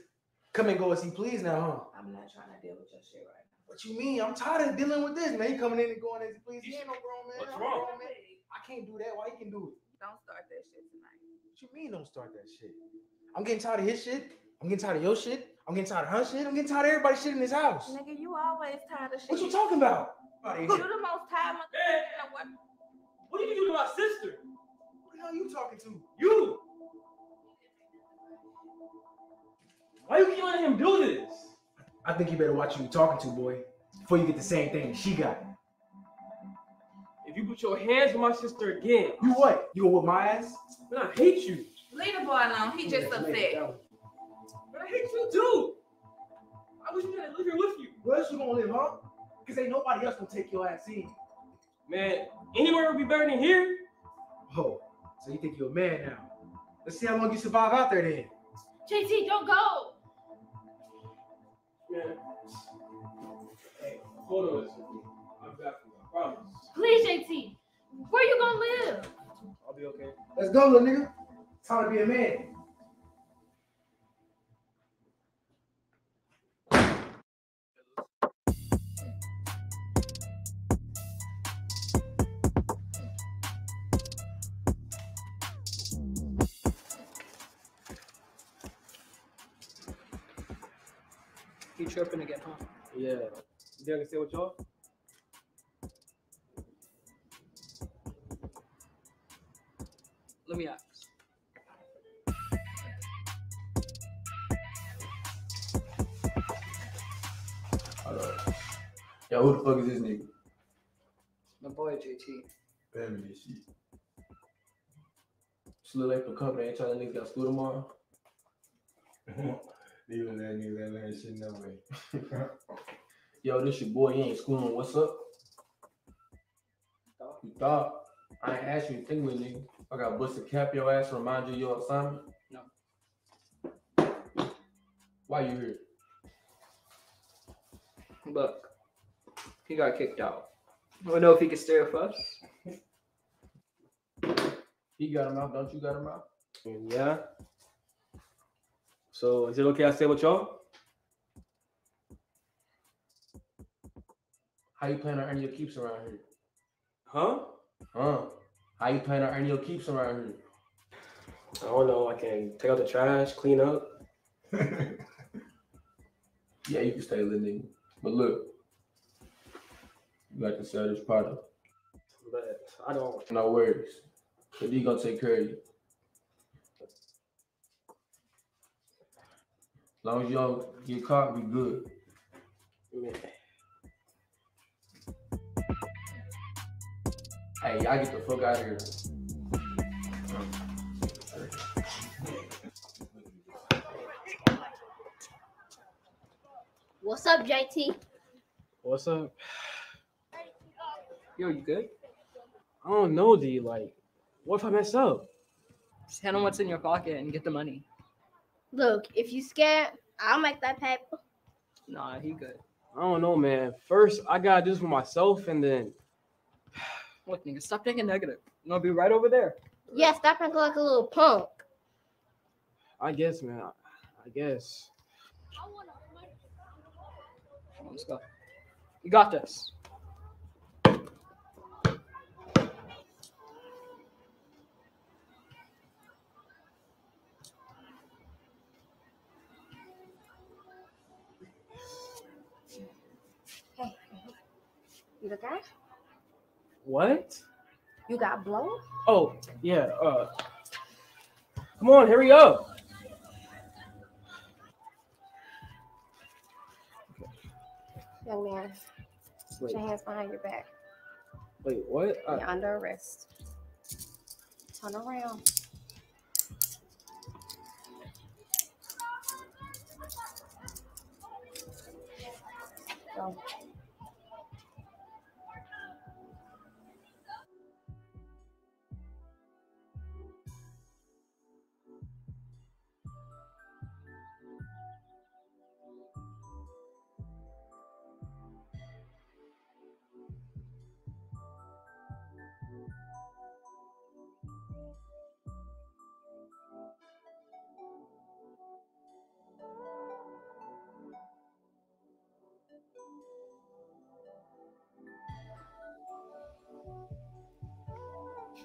come and go as he please now, huh? I'm not trying to deal with your shit right now. What you mean? I'm tired of dealing with this, man. He coming in and going as he please. He ain't no grown man. What's I'm wrong? grown man. I can't do that. Why he can do it? Don't start that shit tonight. What you mean don't start that shit? I'm getting tired of his shit. I'm getting tired of your shit. I'm getting tired of her shit. I'm getting tired of everybody's shit in this house. Nigga, you always tired of shit. What you talking about? Out of You here. the most tired motherfucker. Hey. you know what? What are you doing to my sister? Who the hell you talking to? You. Why you keep letting him do this? I think you better watch who you talking to, boy, before you get the same thing she got. If you put your hands on my sister again, You what? You gonna whip my ass? man, I hate you. Leave the boy alone. He just upset. later. Man, I hate you too. I wish you didn't live here with you. Where else you gonna live, huh? Cause ain't nobody else gonna take your ass in. Man, anywhere would be better than here. Oh, so you think you're a man now? Let's see how long you survive out there then. JT, don't go. Man. Hey, hold on. I'm back. I promise. Please, JT. Where you gonna live? I'll be okay. Let's go, little nigga. Time to be a man. He tripping again, huh? Yeah. You think I can stay with y'all? Let me ask. Yo, who the fuck is this nigga? My boy JT. Family this shit. Just look like the company ain't trying to niggas got school tomorrow. Leave that nigga that learn shit no way. Yo, this your boy, he ain't schooling. What's up? You thought? I ain't asked you anything with nigga. I got busted cap your ass to remind you of your assignment. No. Why you here? Look, he got kicked out. I don't know if he can stay with us. He got him out, don't you got him out? Yeah. So is it okay I stay with y'all? How you plan on earning your keeps around here? Huh? Huh? How you plan on earning your keeps around here? I don't know. I can take out the trash, clean up. Yeah, you can stay, little nigga. But look, you got to sell this product. But I don't. No worries. Cause he gonna take care of you. As long as you don't get caught, we good. Man. Hey, y'all get the fuck out of here. What's up, JT? What's up? Yo, you good? I don't know, D. Like, what if I mess up? Just hand him what's in your pocket and get the money. Look, if you scared, I'll make that paper. Nah, he good. I don't know, man. First, I gotta do this for myself, and then Look, nigga, stop thinking negative. You know, be right over there. Yeah, stop acting like a little punk. I guess, man. I, I guess. Let's go. You got this. You the guy? What? You got blown? Oh, yeah. Uh, come on, hurry up. Young man, put your hands behind your back. wait, what? Uh, You're under arrest. Turn around. Go.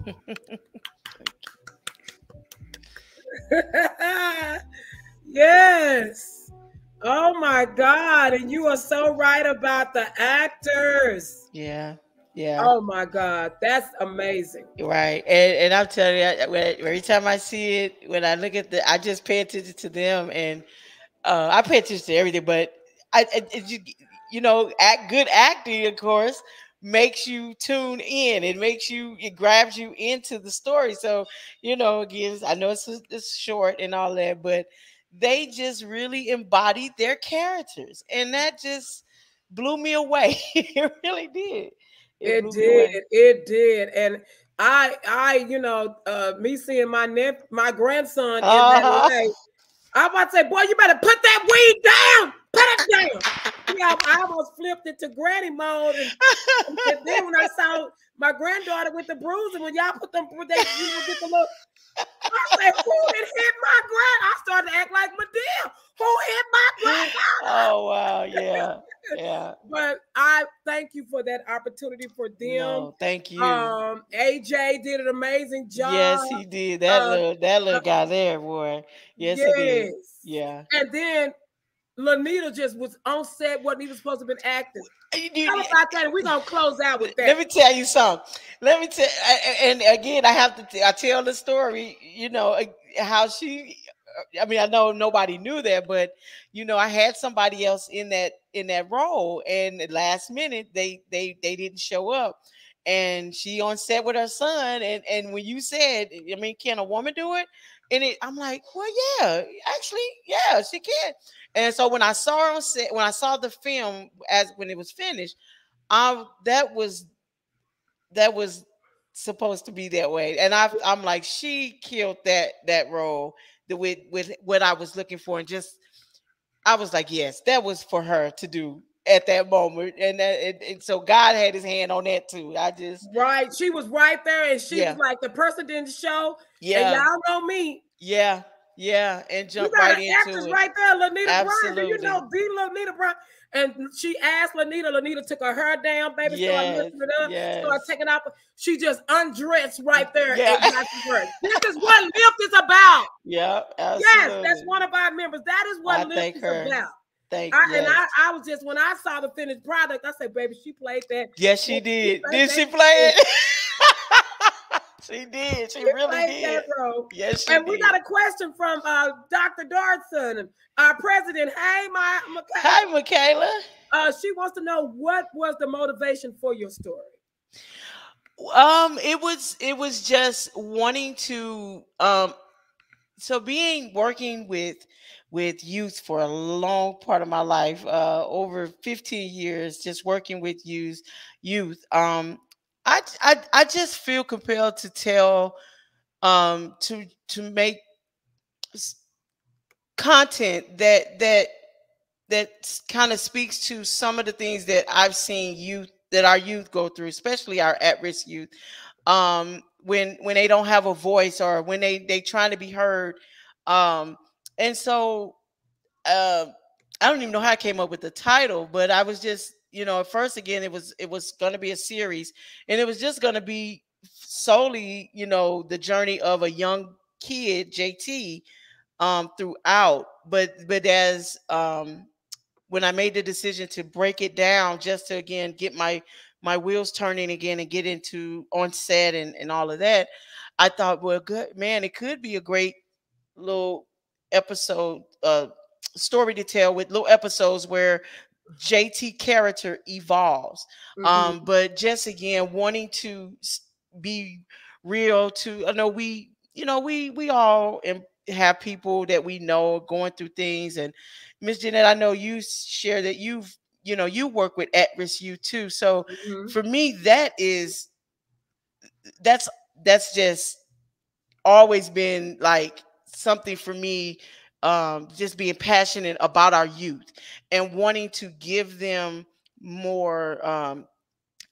yes. Oh my God. And you are so right about the actors. Yeah. Yeah. Oh my God. That's amazing. Right. And and I'm telling you, every time I see it, when I look at the, I just pay attention to them and uh, I pay attention to everything, but I, I you, you know, act good acting, of course, makes you tune in. It makes you, it grabs you into the story. So, you know, again, I know it's, it's short and all that, but they just really embodied their characters. And that just, blew me away. it really did. It, me did. It did. And I, I, you know, uh, me seeing my nep- my grandson Uh-huh. that way, I'm about to say, boy, you better put that weed down. Put it down. yeah, I almost flipped it to granny mode. And, and then when I saw my granddaughter with the bruising, when y'all put them, they, you know, get the look. I said, who did hit my grand? I started to act like Madea. Who hit my granddaughter? oh wow, yeah, yeah. But I thank you for that opportunity for them. No, thank you. Um, AJ did an amazing job. yes, he did. That uh, little that little guy there, boy. Yes, he did. Yes. Yeah. And then Lanita just was on set, wasn't even supposed to have been acting. You- you- Tell us about that. We're gonna close out with that. Let me tell you something. Let me tell, and again, I have to. t- I tell the story. You know uh, how she. I mean, I know nobody knew that, but you know, I had somebody else in that in that role, and at last minute they they they didn't show up, and she on set with her son, and and when you said, I mean, can a woman do it? And it, I'm like, well, yeah, actually, yeah, she can. And so when I saw on set, when I saw the film as when it was finished, I that was that was supposed to be that way. And I I'm like, she killed that that role the with with what I was looking for, and just I was like, yes, that was for her to do at that moment. And that and, and so God had his hand on that too. I just Right, she was right there, and she Yeah. was like the person didn't show. yeah, And y'all know me. yeah, yeah, and You jump got right an into it. right there, Lanita Bryan. Do you know the Lanita Bryan? And she asked Lanita. Lanita took her hair down, baby. Yes, Started lifting it up. yes. Started taking off. She just undressed right there. Yeah. and got to work. This is what Lift is about. Yeah, Yes, that's one of our members. That is what I Lift is her. about. Thank I, you. And I, I was just when I saw the finished product, I said, "Baby, she played that." Yes, she did. played Did she play it? she did. She really played did. Yes, she And we did. got a question from uh, Dr. Dardson, our president. Hey, my, my Hi, Michaela. uh, she wants to know what was the motivation for your story. Um, it was it was just wanting to um so being working with with youth for a long part of my life, uh over 15 years, just working with youth youth. Um I I just feel compelled to tell um to to make content that that that kind of speaks to some of the things that I've seen youth that our youth go through, especially our at-risk youth, um, when when they don't have a voice or when they they trying to be heard. Um, and so uh, I don't even know how I came up with the title, but I was just, you know, at first again, it was it was going to be a series, and it was just going to be solely, you know, the journey of a young kid, JT, um, throughout. But but as um, when I made the decision to break it down, just to again get my my wheels turning again and get into on set and and all of that, I thought, well, good man, it could be a great little episode uh story to tell with little episodes where JT character evolves. Mm-hmm. Um, but just again wanting to be real to I know we, you know, we we all have people that we know going through things. And Miss Jeanette, I know you share that you've, you know, you work with at-risk youth too. So Mhm. for me, that is that's that's just always been like something for me um just being passionate about our youth and wanting to give them more um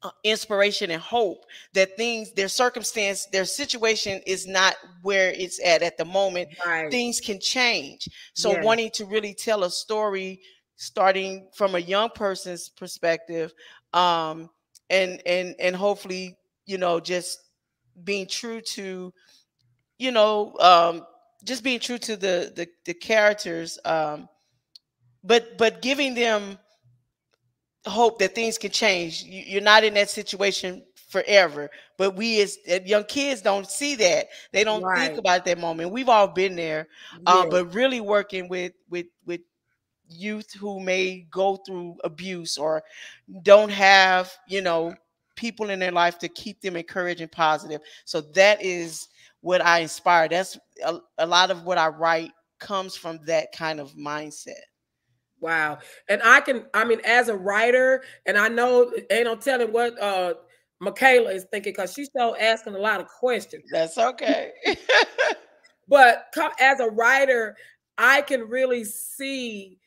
uh, inspiration and hope that things their circumstance their situation is not where it's at at the moment Right. things can change so Yes. wanting to really tell a story starting from a young person's perspective um and and and hopefully you know just being true to you know um just being true to the the, the characters um but but giving them hope that things can change You- you're not in that situation forever but we as uh, young kids don't see that they don't Right. think about that moment we've all been there uh, Yeah. but really working with with with youth who may go through abuse or don't have you know people in their life to keep them encouraged and positive so that is what i inspire that's a, a lot of what i write comes from that kind of mindset Wow. And I can, I mean, as a writer, and I know ain't no telling what uh Michaela is thinking because she's still asking a lot of questions. That's okay. but come as a writer, I can really see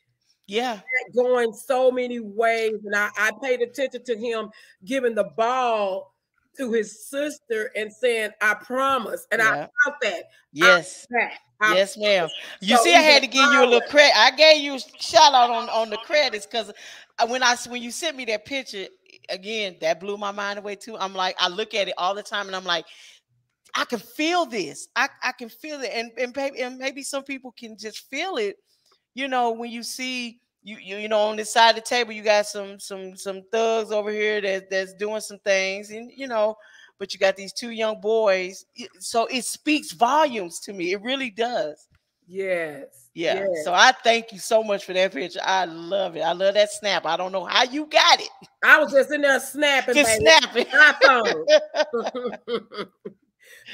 yeah going so many ways. And I, I paid attention to him giving the ball to his sister and saying, I promise. And I Yeah. felt that. Yes. I, I- Yes, ma'am. You So see, I had to give you a little credit. I gave you a shout out on, on the credits because uh, when I when you sent me that picture again, that blew my mind away too. I'm like, I look at it all the time, and I'm like, I can feel this. I, I can feel it, and and and maybe some people can just feel it. You know, when you see you you you know on this side of the table, you got some some some thugs over here that that's doing some things, and you know, but you got these two young boys. So it speaks volumes to me. It really does. Yes. Yeah. yes. So I thank you so much for that picture. I love it. I love that snap. I don't know how you got it. I was just in there snapping. Just baby. snapping. iPhone.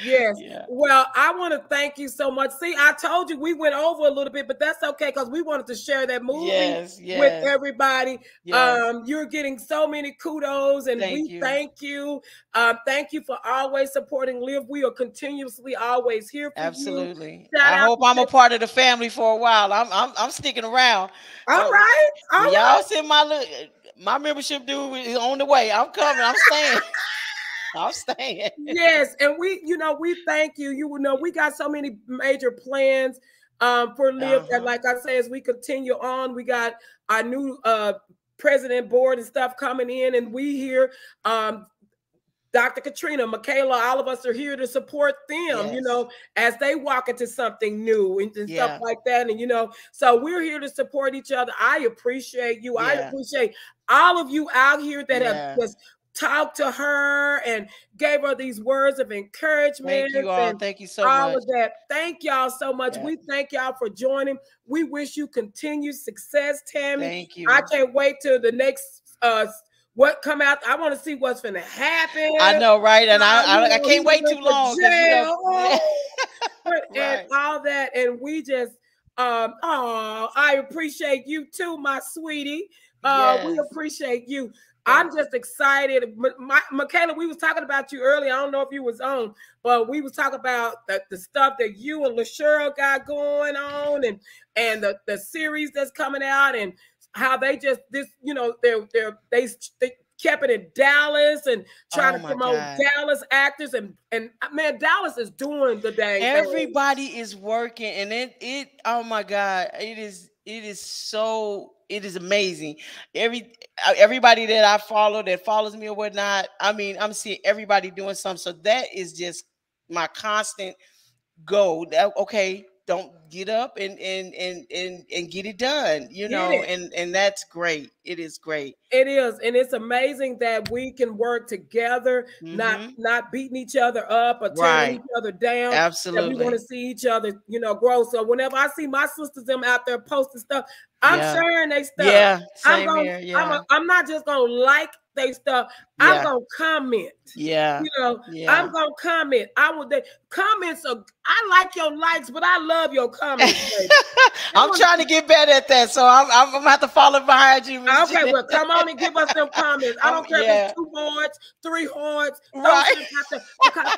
yes. Yeah. Well, I want to thank you so much. See, I told you we went over a little bit, but that's okay because we wanted to share that movie Yes, with everybody. Yes. Um, you're getting so many kudos, and Thank we you. thank you. Um, thank you for always supporting Lift. We are continuously always here for you. Absolutely. I hope I'm a part of the family for a while. I'm I'm, I'm sticking around. All So, right. All y'all right. send my my membership dude is on the way. I'm coming. I'm staying. I'm staying. yes, and we, you know, we thank you. You know we got so many major plans um for Lift. Uh-huh. And like I say, as we continue on, we got our new uh president board and stuff coming in, and we here, um, Dr. Katrina, Michaela, all of us are here to support them, you know, as they walk into something new and, and Yeah. stuff like that. And you know, so we're here to support each other. I appreciate you. I appreciate all of you out here that Yeah. have just talked to her and gave her these words of encouragement. Thank you all. Thank you so all much. of that. Thank y'all so much. Yeah. We thank y'all for joining. We wish you continued success, Tammy. Thank you. I can't wait till the next uh what come out. I want to see what's gonna happen. I know, right? And I I, I can't wait too long. you know- jail. and Right. all that. And we just um oh I appreciate you too, my sweetie. Uh we appreciate you. I'm just excited. My, Michaela, we was talking about you earlier. I don't know if you was on, but we was talking about the, the stuff that you and LaShera got going on and and the, the series that's coming out and how they just this, you know, they're they're they, they kept it in Dallas and trying Oh to promote God. Dallas actors and and uh, man, Dallas is doing the dang thing. Everybody is working, and it it oh my god, it is it is so it is amazing. Every uh, everybody that I follow that follows me or whatnot, I mean, I'm seeing everybody doing something. So that is just my constant goal. That okay, don't get up and and and and and get it done. You Get know, it. and and that's great. It is great. It is, and it's amazing that we can work together, not Mhm. not beating each other up or tearing Right. each other down. absolutely we want to see each other, you know, grow. So whenever I see my sisters them out there posting stuff, I'm Yeah. sharing they stuff. Yeah, I'm same gonna, here. I'm, Yeah. a, I'm not just gonna like they stuff. I'm gonna comment. Yeah. You know, Yeah. I'm gonna comment. I would. They, comments are. I like your likes, but I love your comments. I'm trying to get better at that, so I'm, I'm, gonna have to follow behind you. Okay, Jeanette. well, come on and give us some comments. I don't care if it's two hearts, three hearts, throw Right. because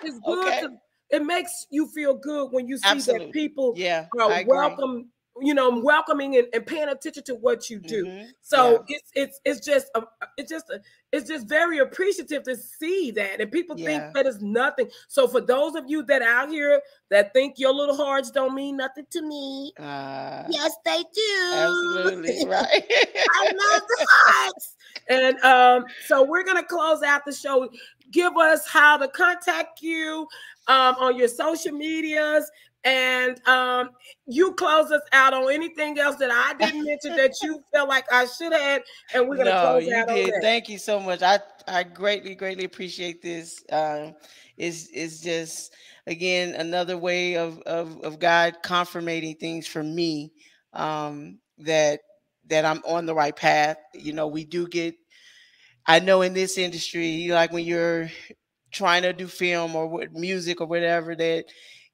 it's good Okay. to. It makes you feel good when you see Absolutely. that people Yeah, are welcome. You know, welcoming and, and paying attention to what you do. Mhm. So it's it's it's just a, it's just a, it's just very appreciative to see that, and people Yeah. think that is nothing. So for those of you that out here that think your little hearts don't mean nothing to me, Uh, yes they do. absolutely right. I love the hearts. And um, so we're gonna close out the show. Give us how to contact you um, on your social medias, and um, you close us out on anything else that I didn't mention that you felt like I should have. And we're gonna no, close you out on did. that. Thank you so much. I I greatly greatly appreciate this. Um, it's it's just again another way of of of God confirming things for me um, that that I'm on the right path. You know, we do get. I know in this industry, like when you're trying to do film or music or whatever that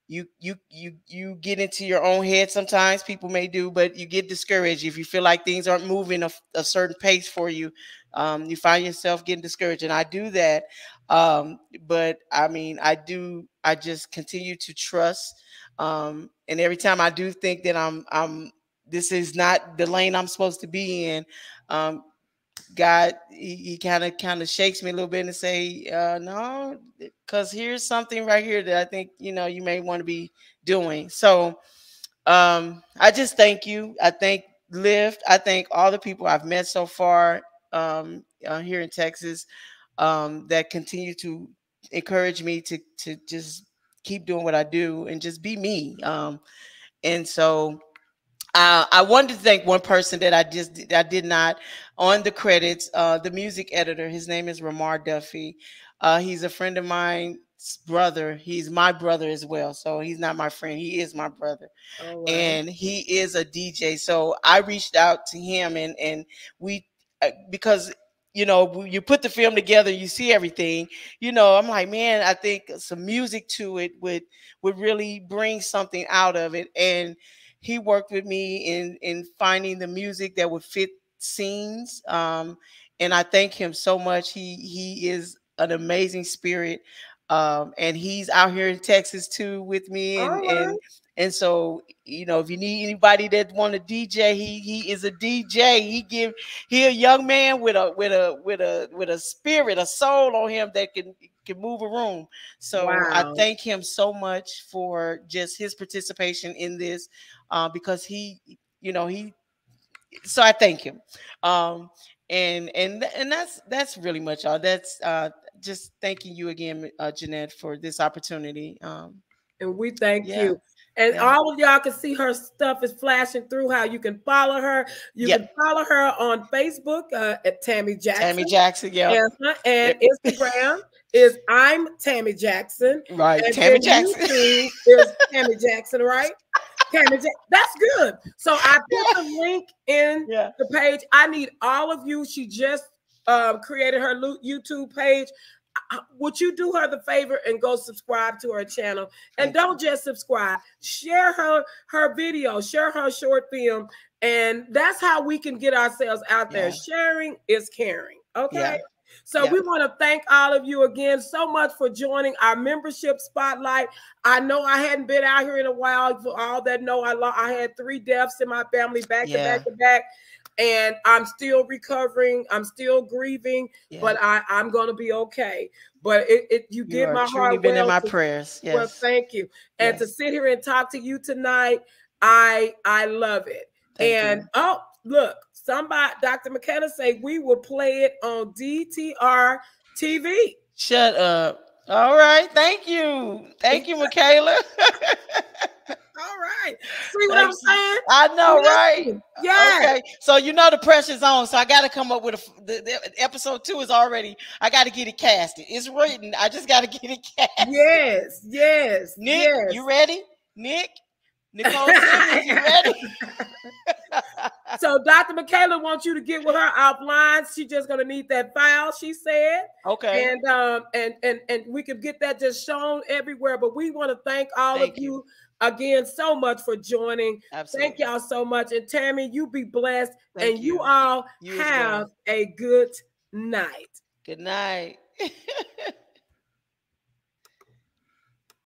you you you you get into your own head sometimes people may do but you get discouraged. If you feel like things aren't moving a, a certain pace for you um, you find yourself getting discouraged and i do that um, but i mean i do i just continue to trust um, and every time i do think that i'm i'm this is not the lane i'm supposed to be in um, God, he kind of kind of shakes me a little bit and say, uh, no, because here's something right here that I think you know you may want to be doing. So um, I just thank you. I thank Lift. I thank all the people I've met so far um, uh, here in Texas um, that continue to encourage me to to just keep doing what I do and just be me. Um, and so uh, I wanted to thank one person that I just I did not on the credits. Uh, the music editor, his name is Ramar Duffy. Uh, he's a friend of mine's brother. He's my brother as well. So he's not my friend. He is my brother, oh, wow. and he is a DJ. So I reached out to him, and and we uh, because you know you put the film together you see everything you know i'm like man i think some music to it would would really bring something out of it and he worked with me in in finding the music that would fit scenes um, and i thank him so much he he is an amazing spirit um, and he's out here in texas too with me and right. and and so you know if you need anybody that want to dj he he is a dj he give he a young man with a with a with a with a spirit a soul on him that can can move a room. So wow. I thank him so much for just his participation in this uh, because he, you know, he. So I thank him, um, and and and that's that's really much all. That's uh, just thanking you again, uh, Jeanette, for this opportunity. Um, and we thank yeah. you. And yeah. all of y'all can see her stuff is flashing through. How you can follow her. You yep. can follow her on Facebook uh, at Tammy Jackson. Tammy Jackson, yeah. And, and yep. Instagram is I'm Tammy Jackson. Right, and Tammy Jackson. is Tammy Jackson, right? That's good. So I put the link in yeah. the page. I need all of you. She just um, created her YouTube page. Would you do her the favor and go subscribe to her channel? And don't just subscribe, share her her video, share her short film, and that's how we can get ourselves out there. Yeah. Sharing is caring. Okay. Yeah. So yeah. we want to thank all of you again so much for joining our membership spotlight. I know I hadn't been out here in a while. For all that know, I I had three deaths in my family back yeah. to back to back, and I'm still recovering. I'm still grieving, yeah. but I I'm gonna be okay. But it, it you, you did my heart. you've been well in my to, prayers. Yes. Well, thank you. And yes. to sit here and talk to you tonight, I I love it. Thank and you. oh, look, somebody, Dr. McKenna say we will play it on DTR TV. Shut up. All right. Thank you. Thank you, Michaela. All right. See what I'm saying? I know, right? Yeah. Okay. So you know the pressure's on. So I got to come up with a. The, the, episode two is already. I got to get it casted. It's written. I just got to get it cast. Yes. Yes. Nick, yes. you ready? Nick, Nicole Simmons, you ready? so Dr. Michaela wants you to get with her offline. She's just gonna need that file, she said. Okay. And um and and and we could get that just shown everywhere. But we want to thank all thank of you. you. again so much for joining. Absolutely. Thank y'all so much. And Tammy, you be blessed. Thank and you, you all you have well. a good night. Good night.